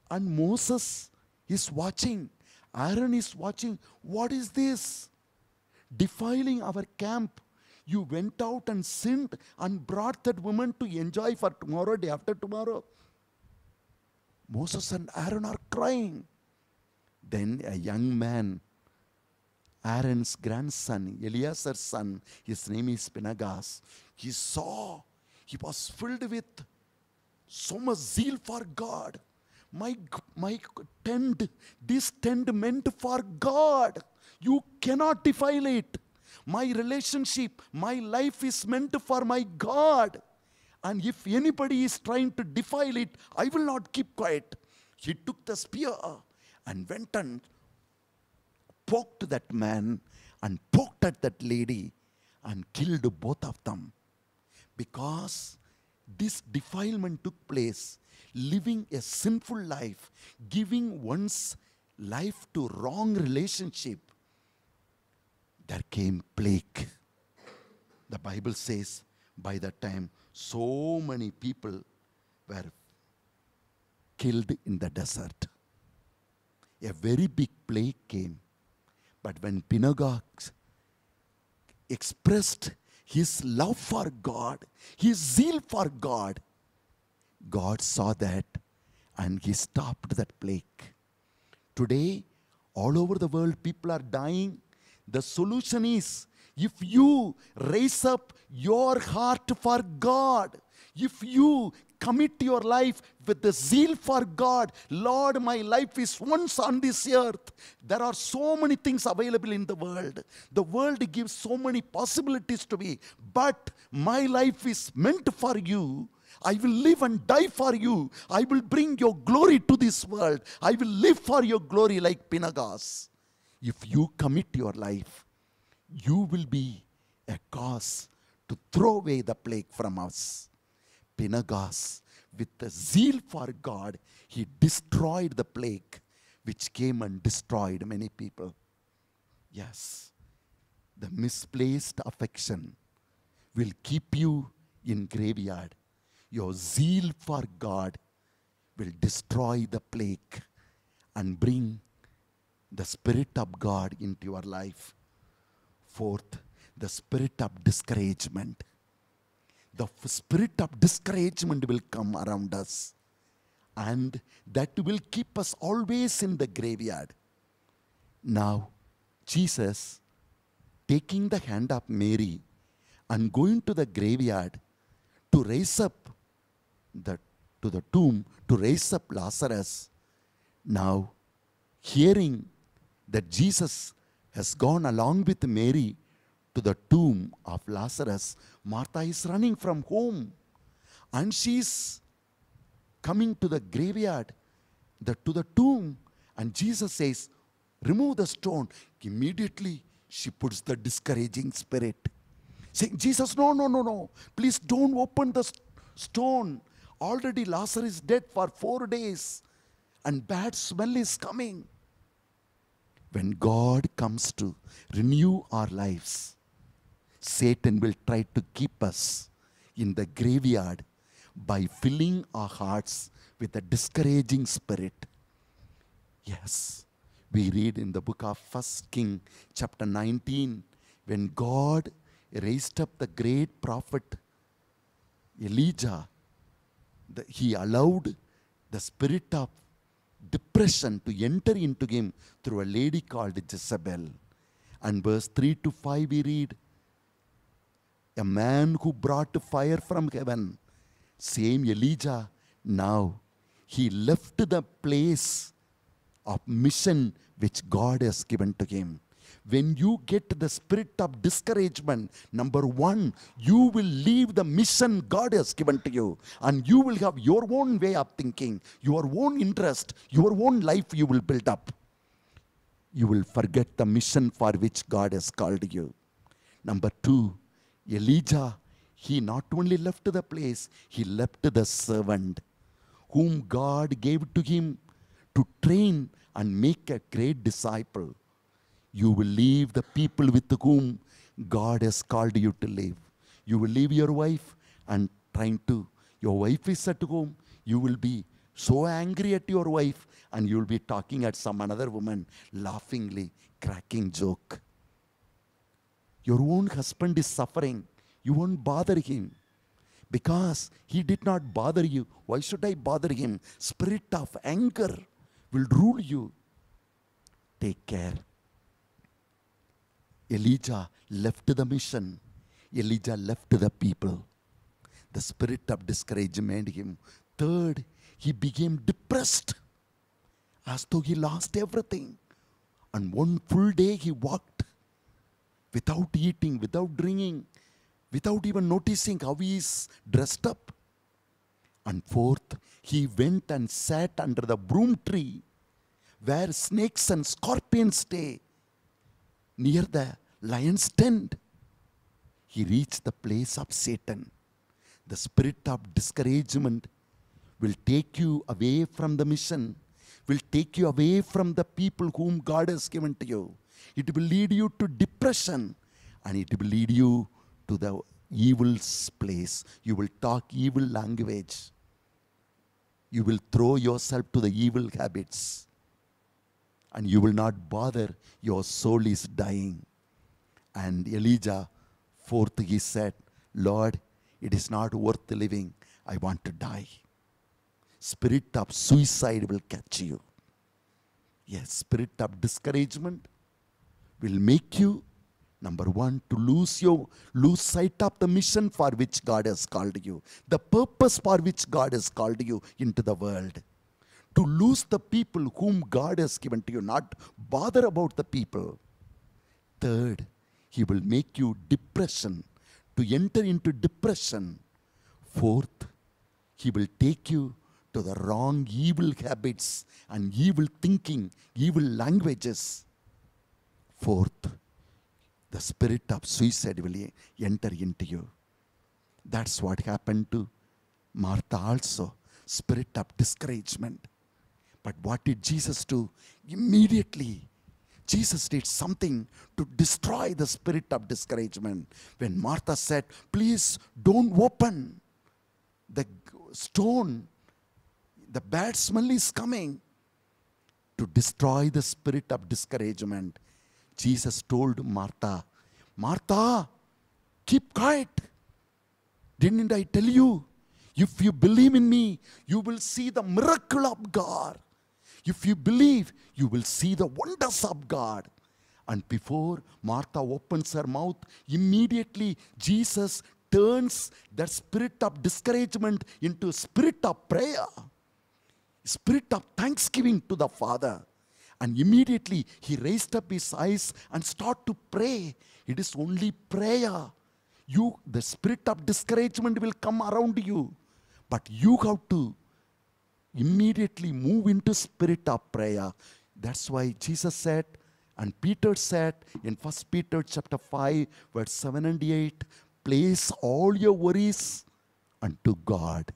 And Moses is watching. Aaron is watching. What is this? Defiling our camp. You went out and sinned and brought that woman to enjoy for tomorrow, day after tomorrow. Moses and Aaron are crying. Then a young man Aaron's grandson, Eleazar's son, his name is Pinagas. He saw, he was filled with so much zeal for God. My, my tent, this tent meant for God. You cannot defile it. My relationship, my life is meant for my God. And if anybody is trying to defile it, I will not keep quiet. He took the spear and went and poked that man and poked at that lady and killed both of them because this defilement took place living a sinful life giving one's life to wrong relationship there came plague. The bible says by that time so many people were killed in the desert. A very big plague came. But when Pinagas expressed his love for God, his zeal for God, God saw that and he stopped that plague. Today, all over the world, people are dying. The solution is if you raise up your heart for God, if you commit your life with the zeal for God, Lord, my life is once on this earth. There are so many things available in the world. The world gives so many possibilities to me, but my life is meant for you. I will live and die for you. I will bring your glory to this world. I will live for your glory like Pinagas. If you commit your life, you will be a cause to throw away the plague from us. Pinagas, with the zeal for God, he destroyed the plague which came and destroyed many people. Yes, the misplaced affection will keep you in graveyard. Your zeal for God will destroy the plague and bring the Spirit of God into your life. Fourth, the spirit of discouragement. The spirit of discouragement will come around us, and that will keep us always in the graveyard. Now, Jesus, taking the hand of Mary and going to the graveyard to raise up the, to the tomb to raise up Lazarus, now hearing that Jesus has gone along with Mary to the tomb of Lazarus, Martha is running from home and she's coming to the graveyard, the, to the tomb, and Jesus says, Remove the stone. Immediately, she puts the discouraging spirit. Saying, Jesus, no, no, no, no. Please don't open the st- stone. Already Lazarus is dead for four days, and bad smell is coming. When God comes to renew our lives, Satan will try to keep us in the graveyard by filling our hearts with a discouraging spirit. Yes, we read in the book of First King, chapter 19, when God raised up the great prophet Elijah, the- he allowed the spirit of depression to enter into him through a lady called Jezebel. And verse 3 to 5, we read, a man who brought fire from heaven, same Elijah, now he left the place of mission which God has given to him. When you get the spirit of discouragement, number one, you will leave the mission God has given to you, and you will have your own way of thinking, your own interest, your own life you will build up. You will forget the mission for which God has called you. Number two, Elijah, he not only left the place, he left the servant whom God gave to him to train and make a great disciple. You will leave the people with whom God has called you to live. You will leave your wife and trying to, your wife is at home, you will be so angry at your wife and you will be talking at some another woman laughingly, cracking joke. Your own husband is suffering. You won't bother him because he did not bother you. Why should I bother him? Spirit of anger will rule you. Take care. Elijah left the mission. Elijah left the people. The spirit of discouragement him. Third, he became depressed as though he lost everything. And one full day he walked without eating, without drinking, without even noticing how he is dressed up. And fourth, he went and sat under the broom tree where snakes and scorpions stay near the lion's tent. He reached the place of Satan. The spirit of discouragement will take you away from the mission, will take you away from the people whom God has given to you. It will lead you to depression and it will lead you to the evil's place. You will talk evil language. You will throw yourself to the evil habits and you will not bother. Your soul is dying. And Elijah, fourth, he said, Lord, it is not worth living. I want to die. Spirit of suicide will catch you. Yes, spirit of discouragement will make you number one to lose your lose sight of the mission for which god has called you the purpose for which god has called you into the world to lose the people whom god has given to you not bother about the people third he will make you depression to enter into depression fourth he will take you to the wrong evil habits and evil thinking evil languages fourth the spirit of suicide will enter into you. That's what happened to Martha also. Spirit of discouragement. But what did Jesus do? Immediately, Jesus did something to destroy the spirit of discouragement. When Martha said, Please don't open the stone, the bad smell is coming to destroy the spirit of discouragement. Jesus told Martha, Martha, keep quiet. Didn't I tell you? If you believe in me, you will see the miracle of God. If you believe, you will see the wonders of God. And before Martha opens her mouth, immediately Jesus turns that spirit of discouragement into a spirit of prayer spirit of thanksgiving to the Father. And immediately he raised up his eyes and started to pray. It is only prayer. You, the spirit of discouragement will come around you, but you have to immediately move into spirit of prayer. That's why Jesus said, and Peter said in 1 Peter chapter 5, verse 7 and 8, place all your worries unto God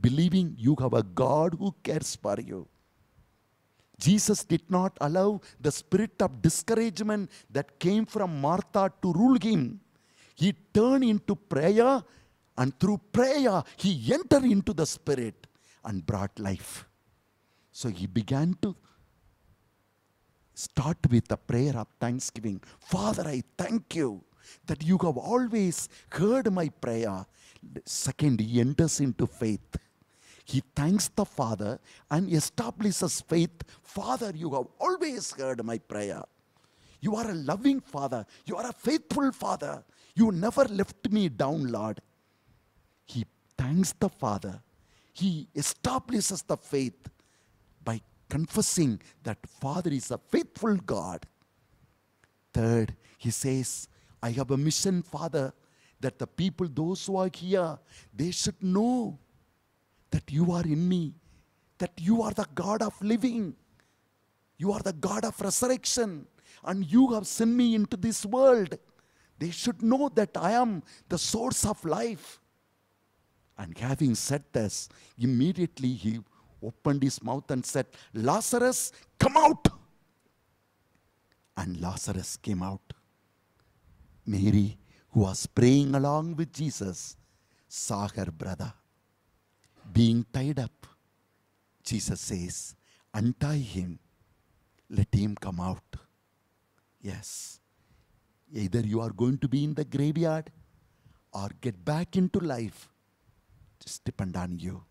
believing you have a God who cares for you. Jesus did not allow the spirit of discouragement that came from Martha to rule him. He turned into prayer, and through prayer, he entered into the spirit and brought life. So he began to start with a prayer of thanksgiving. Father, I thank you that you have always heard my prayer. Second, he enters into faith. He thanks the Father and establishes faith. Father, you have always heard my prayer. You are a loving Father. You are a faithful Father. You never left me down, Lord. He thanks the Father. He establishes the faith by confessing that Father is a faithful God. Third, he says, I have a mission, Father, that the people, those who are here, they should know that you are in me, that you are the God of living, you are the God of resurrection, and you have sent me into this world. They should know that I am the source of life. And having said this, immediately he opened his mouth and said, Lazarus, come out. And Lazarus came out. Mary, who was praying along with Jesus, saw her brother being tied up. Jesus says, Untie him, let him come out. Yes. Either you are going to be in the graveyard or get back into life. Just depend on you.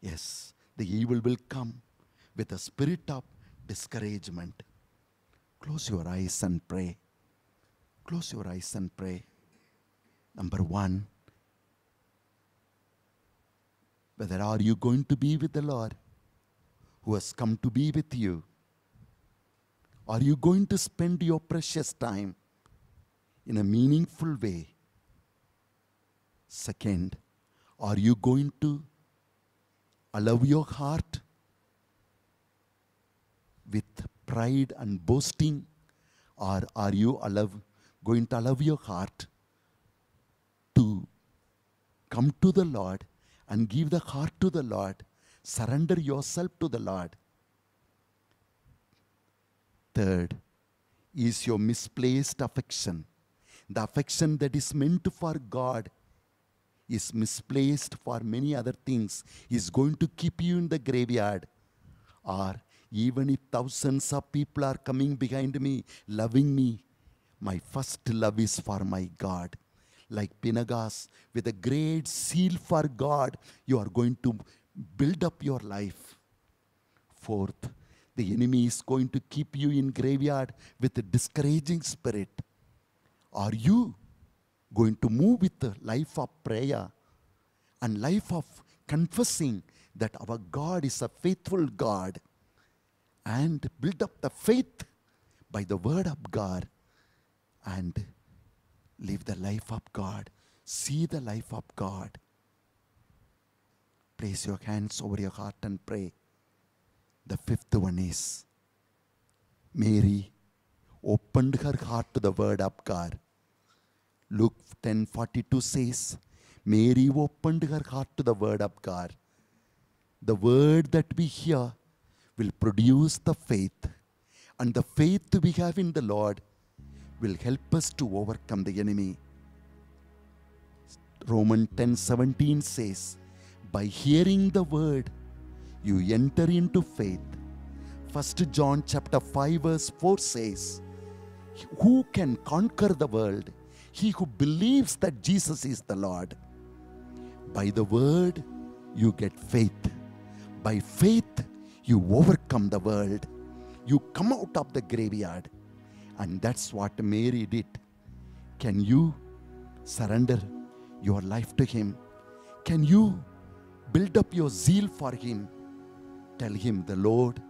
Yes, the evil will come with a spirit of discouragement. Close your eyes and pray. Close your eyes and pray. Number one, whether are you going to be with the Lord who has come to be with you? Are you going to spend your precious time in a meaningful way? Second, are you going to allow your heart with pride and boasting? Or are you allow, going to allow your heart to come to the Lord and give the heart to the Lord? Surrender yourself to the Lord. Third is your misplaced affection. The affection that is meant for God is misplaced for many other things, is going to keep you in the graveyard. Or even if thousands of people are coming behind me, loving me, my first love is for my God. Like Pinagas, with a great seal for God, you are going to build up your life. Fourth, the enemy is going to keep you in graveyard with a discouraging spirit. Are you going to move with the life of prayer and life of confessing that our God is a faithful God and build up the faith by the word of God and live the life of God, see the life of God. Place your hands over your heart and pray. The fifth one is Mary opened her heart to the word of God. Luke 10:42 says, Mary opened her heart to the word of God. The word that we hear will produce the faith, and the faith we have in the Lord will help us to overcome the enemy. Romans 10:17 says, by hearing the word you enter into faith. First John chapter 5 verse 4 says, who can conquer the world? He who believes that Jesus is the Lord. By the word you get faith. By faith you overcome the world. You come out of the graveyard. And that's what Mary did. Can you surrender your life to Him? Can you build up your zeal for Him? Tell Him, the Lord,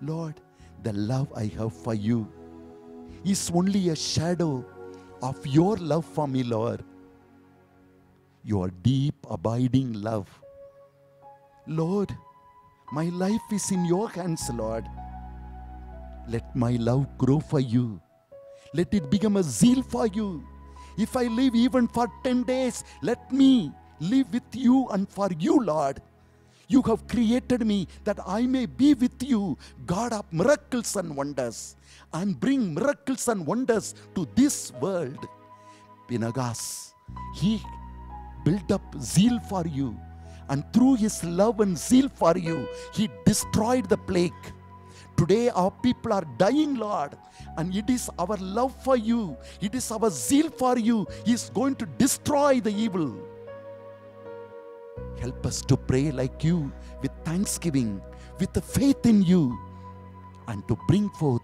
Lord, the love I have for you is only a shadow of your love for me, Lord. Your deep, abiding love. Lord, my life is in your hands, Lord. Let my love grow for you. Let it become a zeal for you. If I live even for 10 days, let me live with you and for you, Lord. You have created me that I may be with you, God of miracles and wonders, and bring miracles and wonders to this world. Pinagas, he built up zeal for you, and through his love and zeal for you, he destroyed the plague. Today, our people are dying, Lord, and it is our love for you, it is our zeal for you, is going to destroy the evil. Help us to pray like you with thanksgiving, with the faith in you, and to bring forth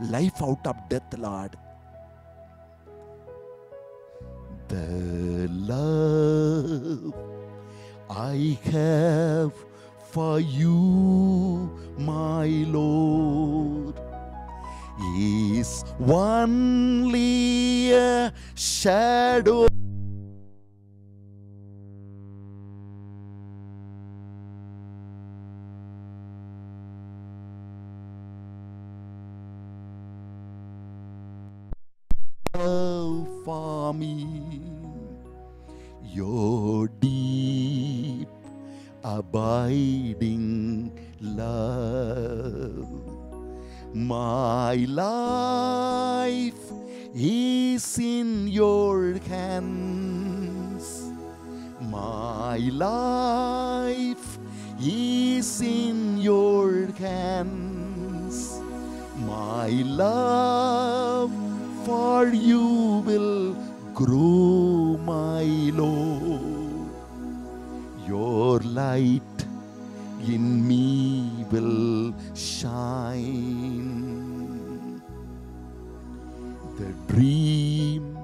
life out of death, Lord. The love I have for you, my Lord, is only a shadow. Me, your deep, abiding love. My life is in your hands. My life is in your hands. My love for you will grow, my Lord. Your light in me will shine. The dreams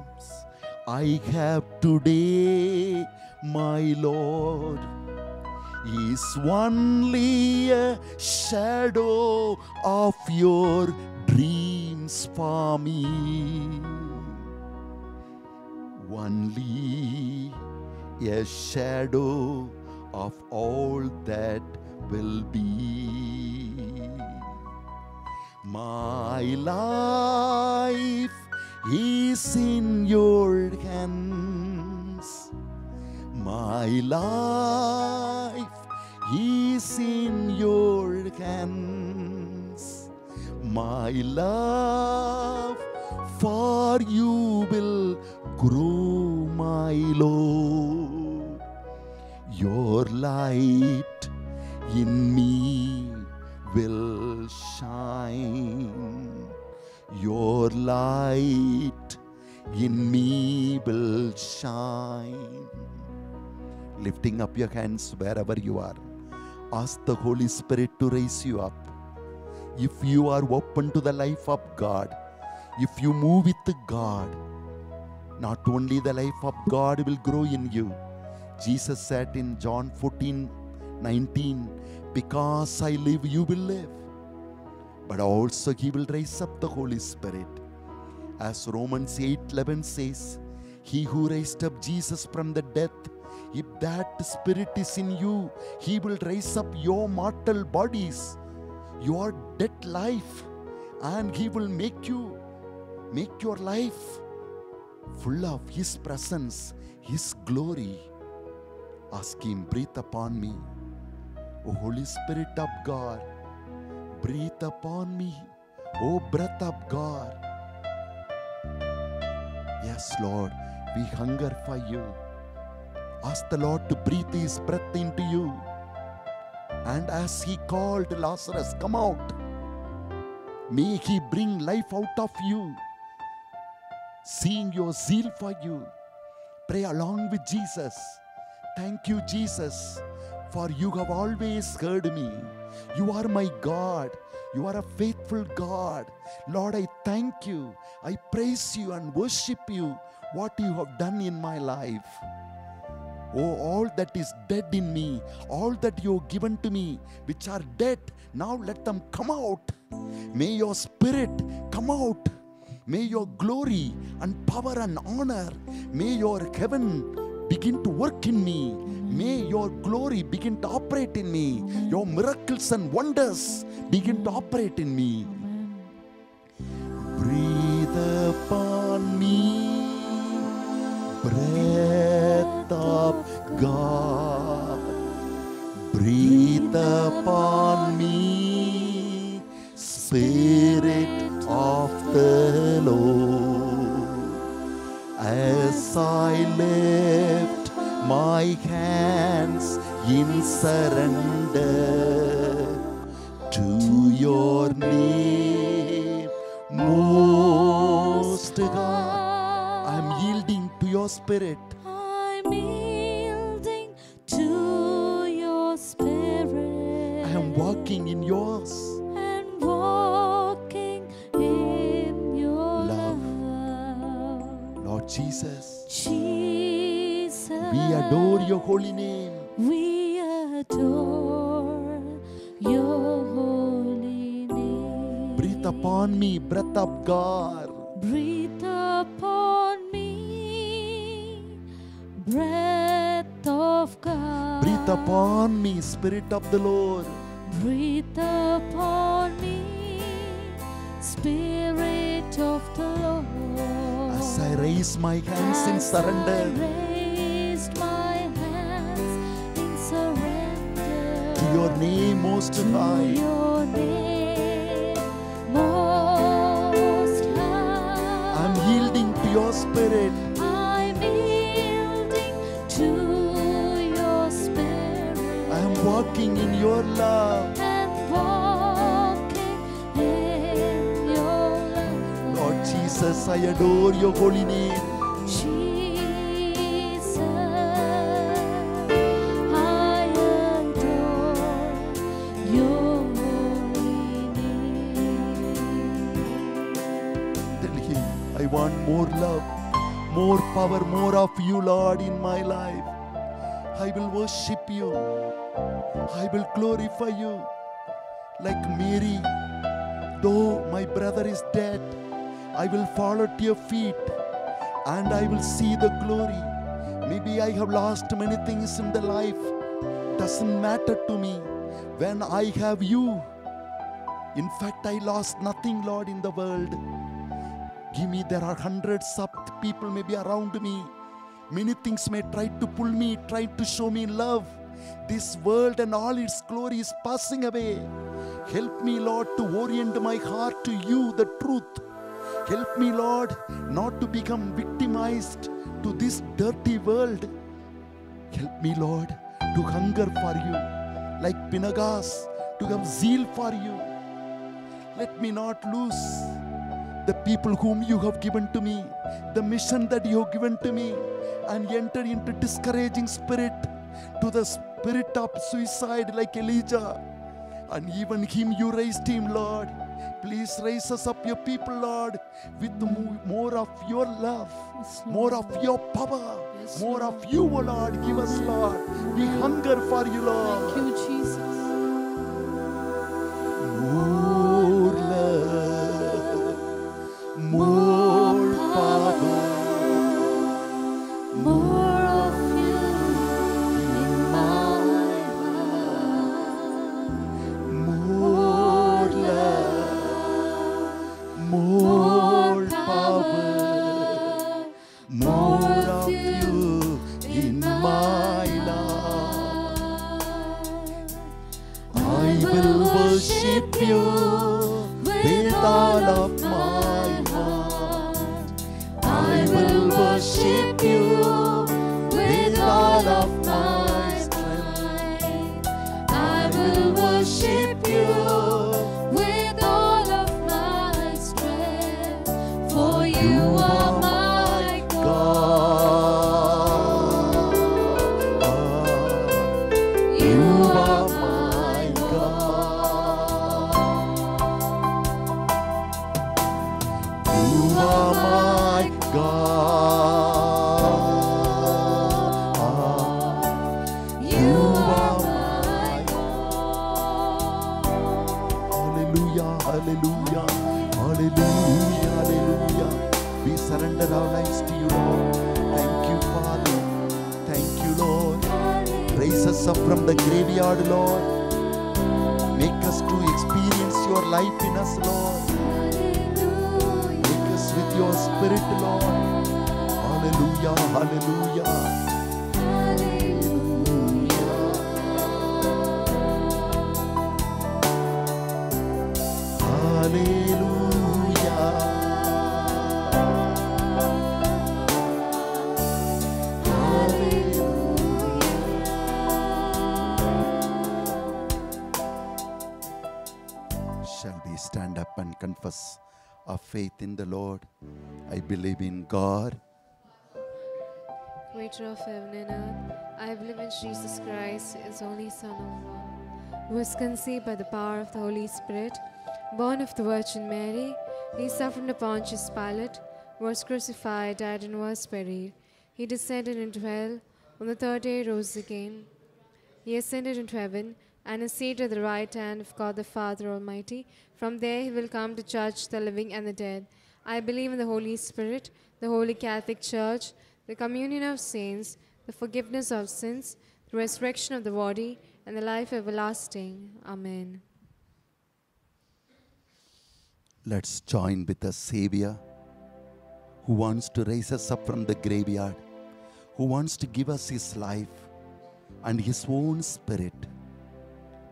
I have today, my Lord, is only a shadow of your dreams for me. Only a shadow of all that will be. My life is in your hands. My life is in your hands. My love for you will grow, my Lord. Your light in me will shine. Your light in me will shine. Lifting up your hands wherever you are. Ask the Holy Spirit to raise you up. If you are open to the life of God, if you move with God, not only the life of God will grow in you. Jesus said in John 14 19, Because I live, you will live. But also, He will raise up the Holy Spirit. As Romans 8 11 says, He who raised up Jesus from the death, if that Spirit is in you, He will raise up your mortal bodies, your dead life, and He will make you, make your life full of His presence, His glory. Ask Him, breathe upon me. O Holy Spirit of God, breathe upon me. O breath of God. Yes, Lord, we hunger for you. Ask the Lord to breathe His breath into you. And as He called Lazarus, come out. May He bring life out of you. Seeing your zeal for you, pray along with Jesus. Thank you, Jesus, for you have always heard me. You are my God. You are a faithful God. Lord, I thank you. I praise you and worship you what you have done in my life. Oh, all that is dead in me, all that you have given to me, which are dead, now let them come out. May your spirit come out. May your glory and power and honor, may your heaven begin to work in me. May your glory begin to operate in me. Your miracles and wonders begin to operate in me. Breathe upon me, breath of God. Breathe upon me, Spirit of the Lord. As I lift my hands in surrender to your name, Most God. I'm yielding to your spirit. I'm yielding to your spirit. I am walking in yours. Jesus, Jesus, we adore your holy name. We adore your holy name. Breathe upon me, breath of God. Breathe upon me, breath of God. Breathe upon me, Spirit of the Lord. Breathe upon me, Spirit of the Lord. As I raise my hands in surrender raised my hands in surrender to your name, Most to High. your name, Most High. I'm yielding to your spirit. I'm yielding to your spirit I am walking in your love. Jesus, I adore your holy name. I want more love, More power, more of you, Lord, in my life. I will worship you. I will glorify you. Like Mary, though my brother is dead, I will fall at your feet and I will see the glory. Maybe I have lost many things in the life. Doesn't matter to me when I have you. In fact, I lost nothing, Lord, in the world. Give me, there are hundreds of people maybe around me. Many things may try to pull me, try to show me love. This world and all its glory is passing away. Help me, Lord, to orient my heart to you, the truth. Help me, Lord, not to become victimized to this dirty world. Help me, Lord, to hunger for you, like Pinagas, to have zeal for you. Let me not lose the people whom you have given to me, the mission that you have given to me, and enter into discouraging spirit, to the spirit of suicide like Elijah. And even him you raised him, Lord. Please raise us up, your people, Lord, with more of your love, Yes, more of your power, Yes, more Lord. of you, O Lord. Give us, Lord. We hunger for you, Lord. Thank you, Jesus. More love, more Shall we stand up and confess our faith in the Lord? I believe in God, Creator of heaven and earth, I believe in Jesus Christ, His only Son of God, who was conceived by the power of the Holy Spirit, born of the Virgin Mary. He suffered under Pontius Pilate, was crucified, died, and was buried. He descended into hell. On the third day, rose again. He ascended into heaven and is seated at the right hand of God the Father Almighty. From there he will come to judge the living and the dead. I believe in the Holy Spirit, the Holy Catholic Church, the communion of saints, the forgiveness of sins, the resurrection of the body, and the life everlasting. Amen. Let's join with the Savior who wants to raise us up from the graveyard, who wants to give us His life and His own Spirit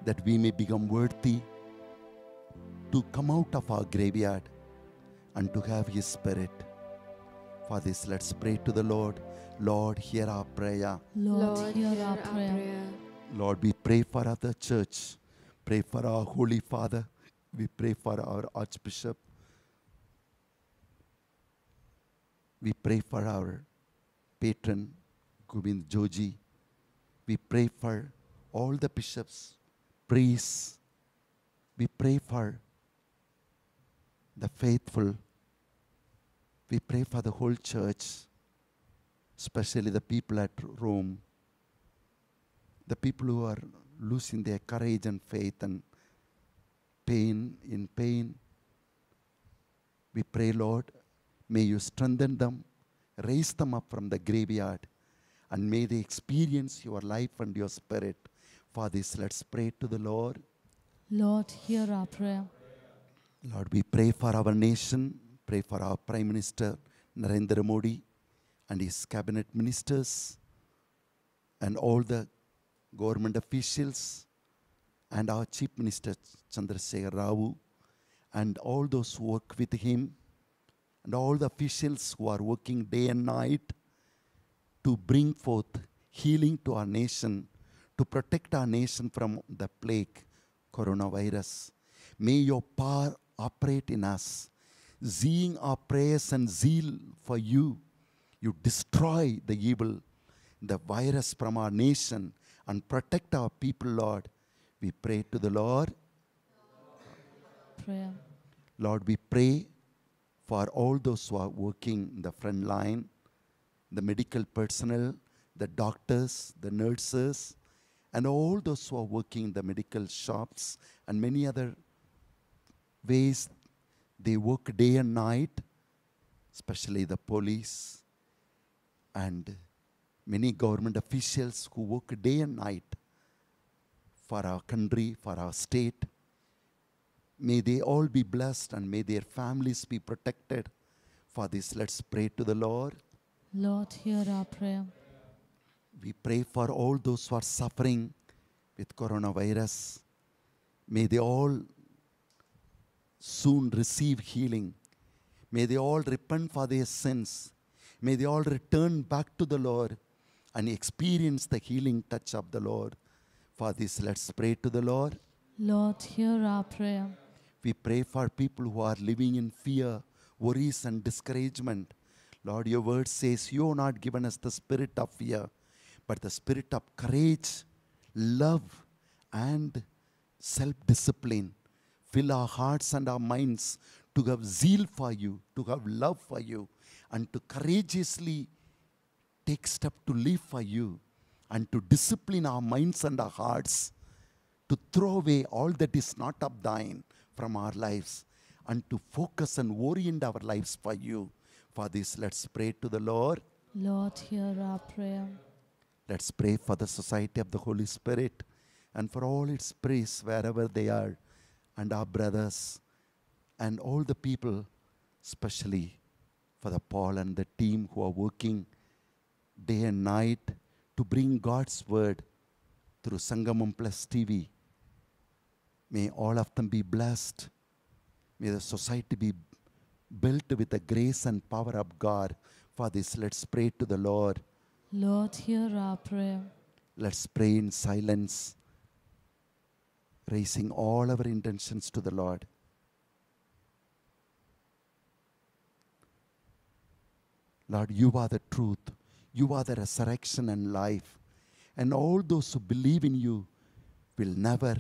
that we may become worthy to come out of our graveyard and to have His Spirit. For this, let's pray to the Lord. Lord, hear our prayer. Lord, hear our prayer. Lord, we pray for our church. Pray for our Holy Father. We pray for our Archbishop. We pray for our patron, Govind Joji. We pray for all the bishops, priests. We pray for the faithful. We pray for the whole church. especially the people at Rome, the people who are losing their courage and faith and pain in pain. We pray, Lord, may you strengthen them, raise them up from the graveyard, and may they experience your life and your spirit. For this, let's pray to the Lord. Lord, hear our prayer. Lord, we pray for our nation, pray for our Prime Minister Narendra Modi and his cabinet ministers and all the government officials and our Chief Minister Chandrasekhar Rao and all those who work with him and all the officials who are working day and night to bring forth healing to our nation, to protect our nation from the plague, coronavirus. May your power operate in us, seeing our prayers and zeal for you. You destroy the evil, the virus from our nation, and protect our people, Lord. We pray to the Lord. Prayer. Lord, we pray for all those who are working in the front line, the medical personnel, the doctors, the nurses, and all those who are working in the medical shops and many other ways. They work day and night, especially the police and many government officials who work day and night for our country, for our state. May they all be blessed and may their families be protected. For this, let's pray to the Lord. Lord, hear our prayer. We pray for all those who are suffering with coronavirus. May they all soon receive healing. May they all repent for their sins. May they all return back to the Lord and experience the healing touch of the Lord. For this, let's pray to the Lord. Lord, hear our prayer. We pray for people who are living in fear, worries, and discouragement. Lord, your word says you have not given us the spirit of fear, but the spirit of courage, love, and self discipline. Fill our hearts and our minds to have zeal for you, to have love for you, and to courageously take step to live for you, and to discipline our minds and our hearts to throw away all that is not of thine from our lives and to focus and orient our lives for you. For this, let's pray to the Lord. Lord, hear our prayer. Let's pray for the Society of the Holy Spirit and for all its priests wherever they are, and our brothers and all the people, especially for the Paul and the team who are working day and night to bring God's word through Sangamam Plus TV. May all of them be blessed. May the society be built with the grace and power of God. For this, let's pray to the Lord. Lord, hear our prayer. Let's pray in silence, raising all our intentions to the Lord. Lord, you are the truth. You are the resurrection and life. And all those who believe in you will never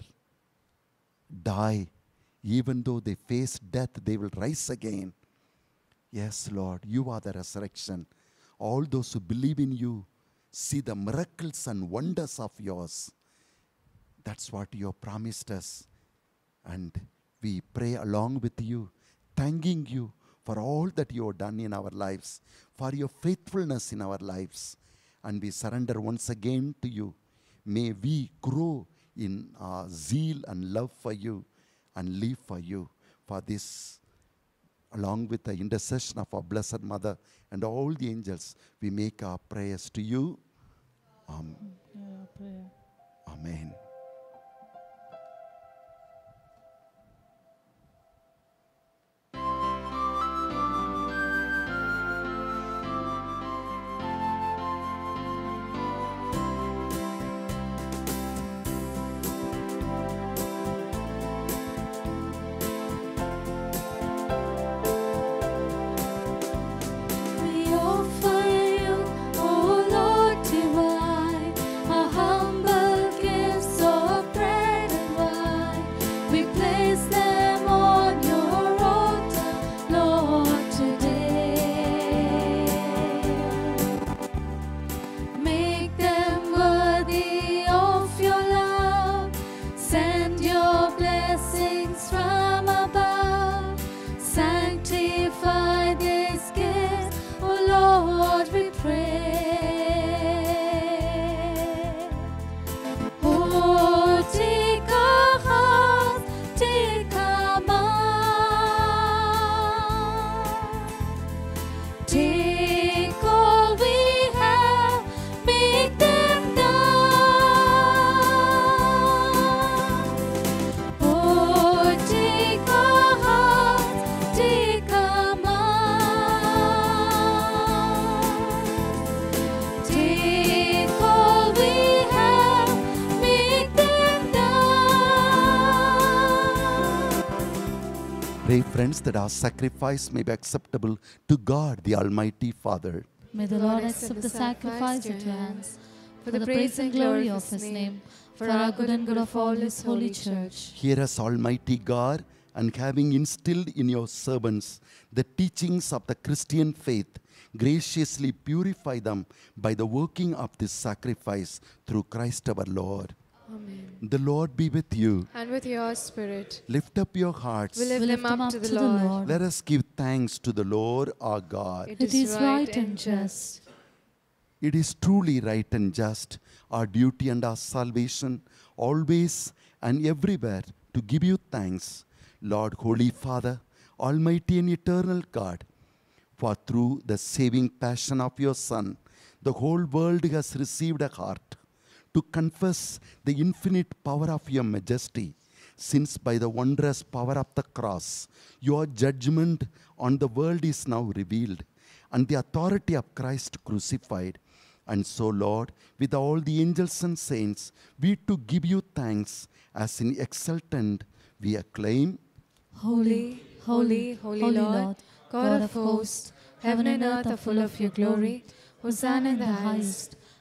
die. Even though they face death, they will rise again. Yes, Lord, you are the resurrection. All those who believe in you see the miracles and wonders of yours. That's what you have promised us. And we pray along with you, thanking you for all that you have done in our lives, for your faithfulness in our lives. And we surrender once again to you. May we grow in our zeal and love for you and live for you. For this, along with the intercession of our Blessed Mother and all the angels, we make our prayers to you. Am- Hear our prayer. Amen. That our sacrifice may be acceptable to God, the Almighty Father. May the Lord accept the sacrifice at your hands for the praise and glory of His name, for our good and good of all His holy church. Hear us, Almighty God, and having instilled in your servants the teachings of the Christian faith, graciously purify them by the working of this sacrifice through Christ our Lord. Amen. The Lord be with you. And with your spirit, Lift up your hearts. we lift We them lift up to the Lord. Let us give thanks to the Lord our God. It is right and just. It is truly right and just, our duty and our salvation, always and everywhere, to give you thanks, Lord, Holy Father, Almighty and eternal God, for through the saving passion of your Son, the whole world has received a heart to confess the infinite power of your majesty, since by the wondrous power of the cross, your judgment on the world is now revealed, and the authority of Christ crucified. And so, Lord, with all the angels and saints, we to give you thanks, as in exultant we acclaim, Holy, holy, holy Lord, God of hosts, heaven and earth are full of your glory. Hosanna in the highest.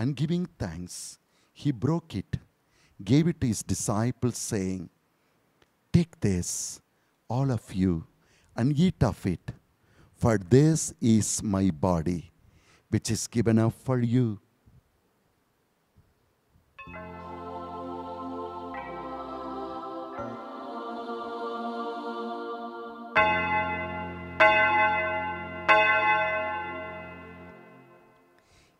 and giving thanks, he broke it, gave it to his disciples, saying, Take this, all of you, and eat of it, for this is my body, which is given up for you.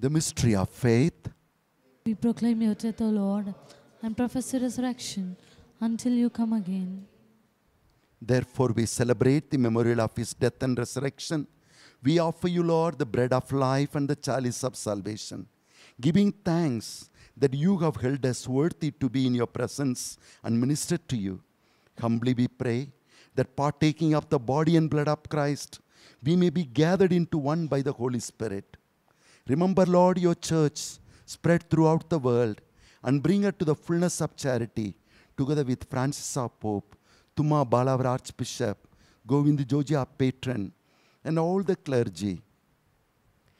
The mystery of faith. We proclaim your death, O Lord, and profess your resurrection until you come again. Therefore, we celebrate the memorial of his death and resurrection. We offer you, Lord, the bread of life and the chalice of salvation, giving thanks that you have held us worthy to be in your presence and ministered to you. Humbly we pray that partaking of the body and blood of Christ, we may be gathered into one by the Holy Spirit. Remember, Lord, your church spread throughout the world and bring her to the fullness of charity, together with Francis our Pope, Thumma Bala our Archbishop, Govind Joji our patron, and all the clergy.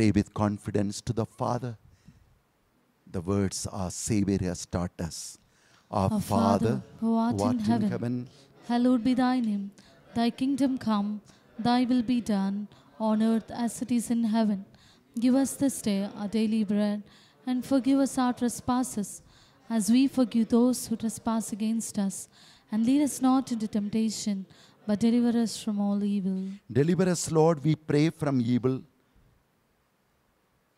Pray with confidence to the Father. The words our Savior has taught us. Our, Our Father, who art in heaven, Hallowed be thy name. Thy kingdom come, thy will be done, on earth as it is in heaven. Give us this day our daily bread, and forgive us our trespasses, as we forgive those who trespass against us. And lead us not into temptation, but deliver us from all evil. Deliver us, Lord, we pray from evil.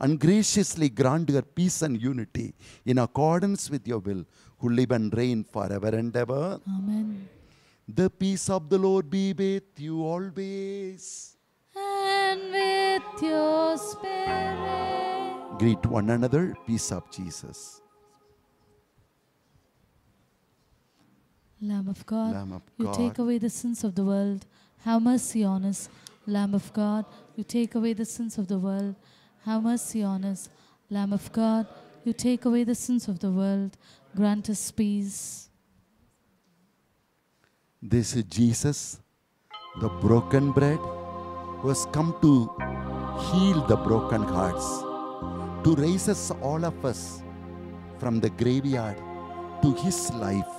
and graciously grant your peace and unity in accordance with your will, who live and reign forever and ever. Amen. The peace of the Lord be with you always. And with your spirit. Greet one another, peace of Jesus. Lamb of God, Lamb of you take away the sins of the world. Have mercy on us. Lamb of God, you take away the sins of the world. Have mercy on us. Lamb of God, you take away the sins of the world. Grant us peace. This is Jesus, the broken bread, who has come to heal the broken hearts, to raise us, all of us, from the graveyard to his life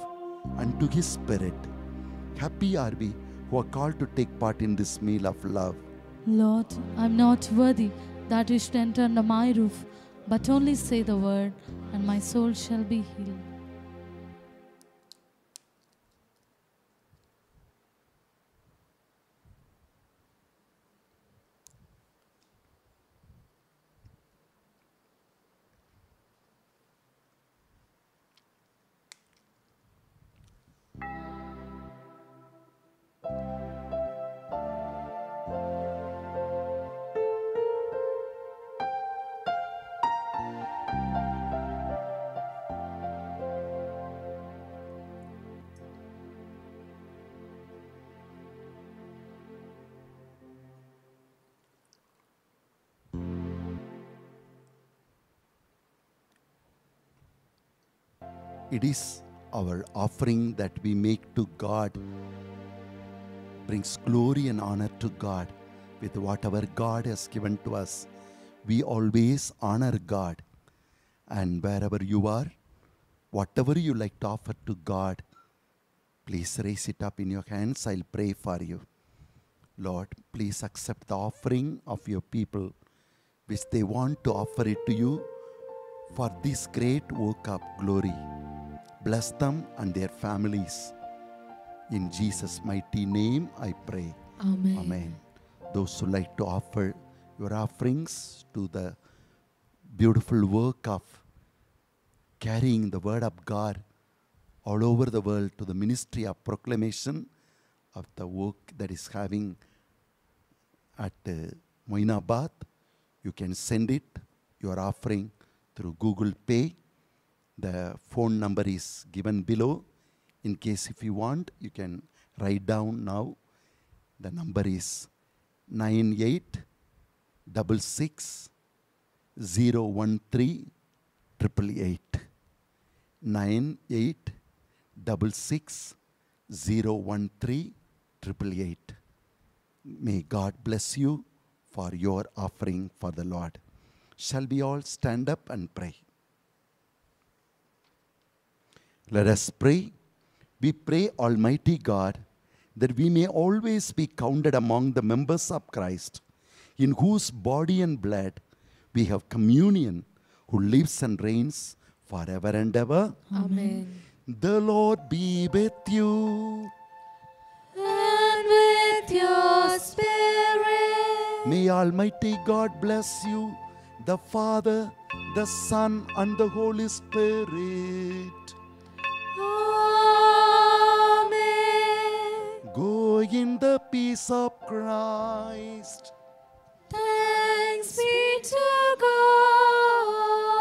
and to his spirit. Happy are we who are called to take part in this meal of love. Lord, I'm not worthy that you should enter under my roof, but only say the word, and my soul shall be healed. It is our offering that we make to God, brings glory and honor to God with whatever God has given to us. We always honor God. And wherever you are, whatever you like to offer to God, please raise it up in your hands. I'll pray for you. Lord, please accept the offering of your people, which they want to offer it to you for this great work of glory. Bless them and their families. In Jesus' mighty name, I pray. Amen. Amen. Those who like to offer your offerings to the beautiful work of carrying the word of God all over the world to the ministry of proclamation of the work that is having at uh, Moinabad, you can send it, your offering, through Google Pay. The phone number is given below. In case if you want, you can write down now. The number is 98 66 013 888. 98 66 013 888. May God bless you for your offering for the Lord. Shall we all stand up and pray? Let us pray. We pray, Almighty God, that we may always be counted among the members of Christ, in whose body and blood we have communion, who lives and reigns forever and ever. Amen. The Lord be with you. And with your spirit. May Almighty God bless you, the Father, the Son, and the Holy Spirit. Go in the peace of Christ. Thanks Thanks be to God.